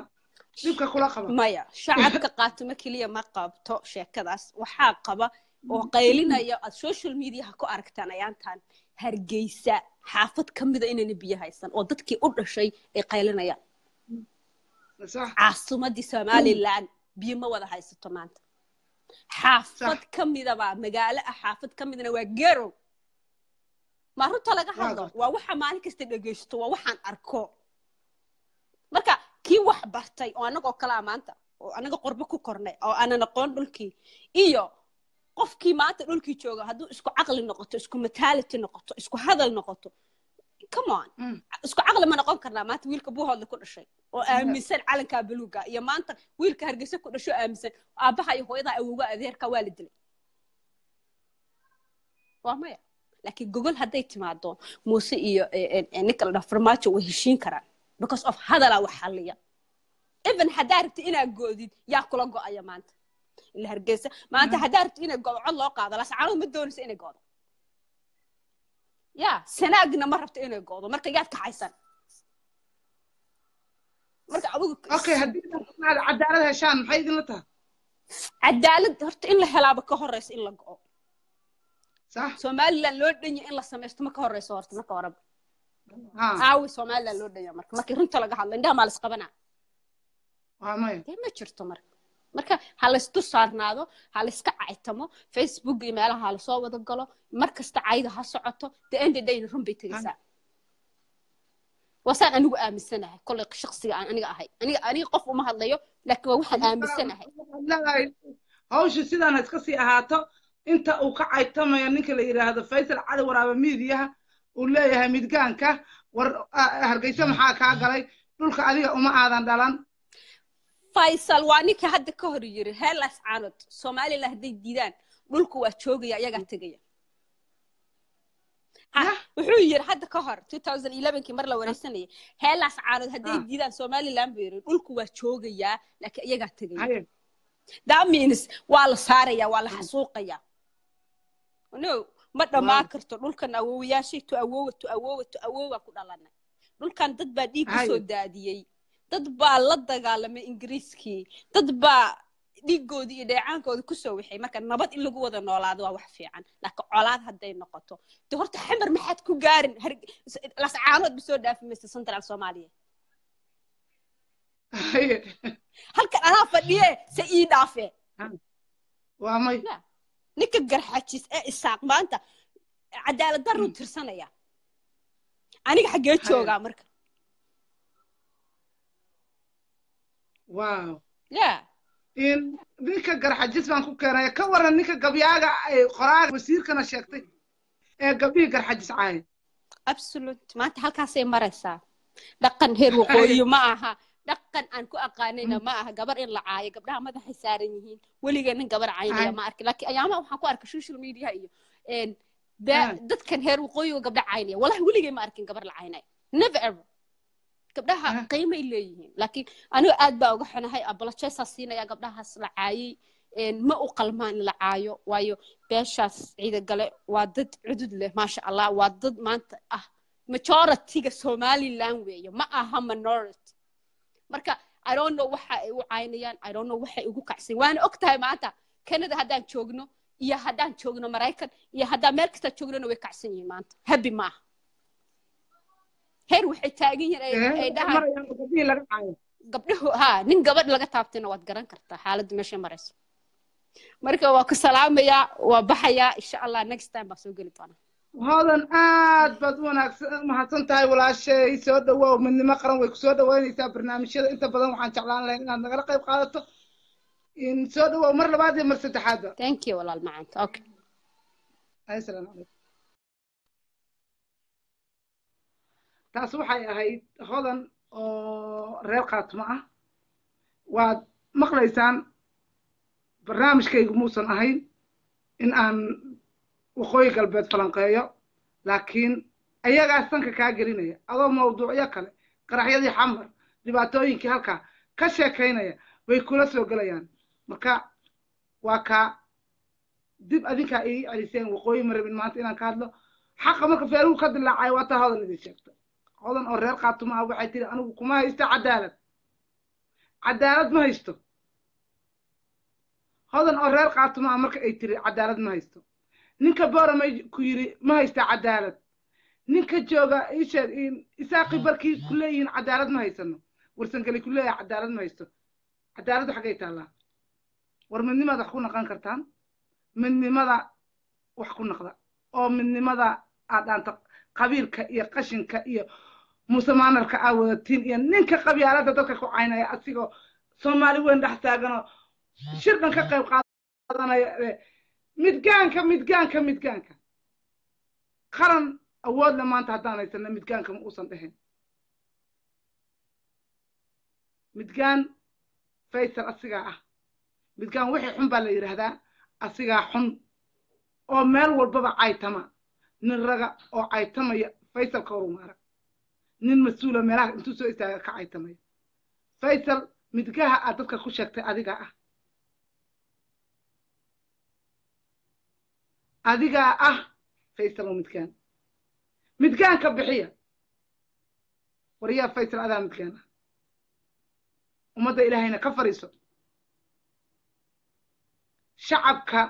dhibka kula qaba. Maya shacabka qaatumo keliya ma qabto sheekadaas. Waxaa qaba oo qaylinaya aad social mediaha ku aragtaan ayaantaan hargeysa. Xaafad ka mida inayna biyo haysan oo dadkii u dhashay ay qaylinayaan. Caasimadii somaliland biyo ma wada haysato maanta xaafad ka midaba magaalo ah xaafad ka midna waa garow ma runta laga hadlo? waa waxa maalin kasta dhegeysto waa waxaan arko. Marka kii wax bartay oo annagoo kalaa maanta oo annaga qorbo ku kornay oo aanan aqoon dhulkii iyo qofkii maanta dhulkii jooga hadduu isku caqli noqoto isku mentality noqoto isku hadal noqoto come on. Isku caqli ma noqon karnaa maanta wiilka buuhoodle ku dhashay oo aaminsan calankaa buluuga iyo maanta wiilka hargeysa ku dhasho aaminsan aabbaha iyo hooyada awowga adeerka waa la dilay. Waa maya. Laakiin gogol hadday timaado muuse iyo ninka la dhaho farmaajo way heshiin karaan because of hadalaa wax xalliya. Even haddaa rabti inaad goodid yaa kula go'aya maanta. Ila hargeysa maanta haddaa rabti inay godo cod loo qaado lascaanood ma doonaysa inay goodo ya sanaagna ma rabto inay goodo marka yaad kaxaysan marka adigu okay haddii aad cadaalad heshaan maxay idinla tahay cadaalad horta in la helaaba ka horeysa in la go'o somaliland loo dhanya in la samaysto ma ka horeyso horta marka horeba aawi somaliland loo dhanya marka markii runta laga hadlo indhaha maa maya dee ma jirto marka marka ha laysdu saarnaado ha layska caytamo facebook iyo meelaha ha la soo wada galo mar kasta cayda ha socoto the end of the day run bay tegaysaa wasaan anigu aaminsanahay kolley shaksiga aan aniga ahay. Aniga aniga qof uma hadlayo laakiin waa waxaan aaminsanahay. Hawsha sidaana iska sii ahaato inta uu ka caytamayo ninka la yidhaahdo faysal cali waraabe miidiyaha uu leeyahay midgaanka war hargeysa maxaa kaa galay? Dhulka adiga uma aadan dhalan faysal waa ninka hadda ka hor yiri heelas caanod somaliland hadday diidaan dhulku waa joogaya iyagaa tegaya. Wuxuu yiri hadda ka hor kii mar la wareysanayay heelas caanod hadday diidaan somaliland buu yiri dhulku waa joogayaa laakiin iyagaa tegaya. That means waa la saaraya waa la xasuuqaya. No ma dhammaan karto dhulkan awowayaashay tu awowa tu awowa tu awowa ku dhalanay. Dhulkan dad baa dhiig Haye. daadiyey dad baa la dagaalamay ingiriiskii. Dad baa dhiigoodii iyo dheecaankooda ku soo wixay marka nabad in lagu wada noolaado waa wax fiican. Laakiin colaad hadday noqoto. De horta xamar maxaad ku gaarin? Lascaanood ba soo dhaafi maysa central soomaaliya. Halkan anaa fadhiye se ii dhaafe. May. Ninka garxajis ee isaaq maanta cadaalad daruu tirsanaya. Aniga xaggee joogaa marka waaw ya in ninka garxajis baan ku keenaya ka waran ninka gabyaaga ay qoraaga wasiirkana sheegtay ee gabdhihii garxajis caaya absolute maanta halkaasay maraysaa. Dhaqan heer waqooyi ma aha. Dhaqan aan ku aqaanayna ma aha. Gabar in la caayo gabdhaha madaxay saaran yihiin. Weligee nin gabar caynaya Ay. ma arki. Laakiin ayaamaha waxaan ku arkay social media iyo dadkan heer waqooyiga gabdha caynaya. Wallahi weligay ma arkin gabar la caynaya. Never ever gabdhaha Ay. qiimay leeyihiin. Laakiin anigu aad baa uga xunahay abalajeesaa siinaya gabdhahaas la caayay ma u qalmaan la caayo waayo beeshaas ciida gale waa dad cudud leh maasha allah waa dad maanta ah majority-ga somaliland weeye ma aha minority. Marka i don't know waxa ay u caynayaan i don't know waxay ugu kacsan. Waana og tahay maanta canada haddaan joogno iyo haddaan joogno maraykan iyo haddaan meel kasta joognona way kacsan yihiin maanta. Happy maaha heer waxay taagan yihiin ay- ay dhahaan. marayaan gabdhihii laga caayo. Gabdhuhu ha nin gabadh laga taabtayna waad garan kartaa xaaladda meesha marayso. Marka waa ku salaamayaa waa baxayaa insha allah next time baa soo geli doonaa hoodan aad baad wanaagsan mahadsan tahay walaashay soo dhawow midnimo qaran way ku soo dhaweynaysaa barnaamijyada inta badan waxaan jeclaan lahayn inaad nagala qayb qaadato. Soo dhawow mar labaad iyo mar saddexaadba thank you walaal macaanta okay ay salaamu calaykum taas waxay ahayd hodan oo reer khaatimo ah. Waad maqlaysaan barnaamijkaygu muusan ahayn in aan waqooyi galbeed falanqeeyo laakiin ayagaa sanka kaa gelinaya adoo mawduucyo kale qaraxyadii xamar dhibaatooyinkii halkaa ka sheekaynaya bay kula soo gelayaan. Marka waa kaa dib adinkaa ii celiseen waqooyi ma rabin maanta inaan ka hadlo. Xaqa marka feeruhu ka dilaacay waa taa hodan idin sheegta hodan oo reer khaatumo ah waxay tiri anigu kuma haysto cadaalad. Cadaalad ma haysto. Hodan oo reer khaatumo ah marka ay tiri cadaalad ma haysto. Ninka booramay ku yiri ma haysta cadaalad. Ninka jooga isheeg isaaqi barkii ku leeyihiin cadaalad ma haysano. Warsangeli ku leeyahay cadaalad ma haysto. Cadaaladdu xaggay taallaa. War midnimaad wax ku naqan kartaan. Midnimada wax ku naqda. Oo midnimada aad dhaanta qabiilka iyo qashinka iyo muusemaanarka aa wadatiin iyo ninka qabyaalada dadka ku caynaya asigoo soomaali weyn dhex taaganoo shir dhan ka qayb qaadanaya ee midgaanka midgaanka midgaanka. Qaran awoodle maanta haddaan haysana midgaanka ma uusan dheheen midgaan faysal asigaa ah. Midgaan wixii xun baa la yidhaahdaa asigaa xun oo meel walbaba caytama nin raga oo caytamaya faysal ka horu maarag nin mas'uula meelaha intuu soo istaaga ka caytamaya. Faysal midgaha aad dadka ku sheegtay adigaa ah. Adigaa ah faysal oo midgaan. Midgaanka bixiya. Waryaa faysal adaa midgaan ah. Ummadda ilaahayna ka fadhiiso shacabka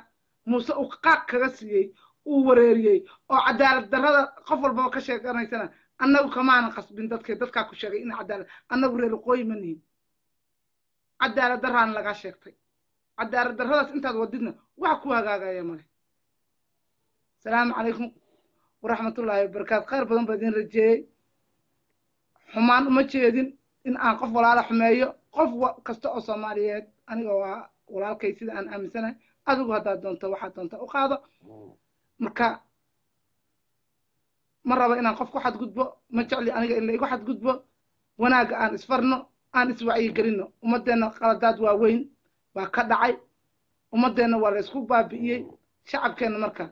muuse uu qaaq kaga siiyey uu wareeriyey oo cadaalad darrada qof walbaba ka sheeganaysana annagu kamaanan qasbin dadka dadkaa ku sheegay in cadaalad annagu reer waqooyi ma nihin cadaalad darraana lagaa sheegtay. Cadaalad darradaas intaad wadidna wax ku hagaagaya male asalaamu calaykum waraxmatullaahi wabarakaatu. Khayr badan baa idin rajeeyey. Xumaan uma jeedin in aan qof walaala xumeeyo. Qof kasta oo soomaaliyeed aniga waa walaalkay sida aan aaminsanahay adigu haddaad doonto waxaad doonta u qaado marka ma rabo inaan qof ku xadgudbo? Ma jecli aniga in la igu xadgudbo? Wanaagga aan isfarno aan iswacyigelinno ummaddeenna qaladaad waaweyn waa ka dhacay. Ummaddeenna waa la isku baabi'iyey. Shacabkeenna marka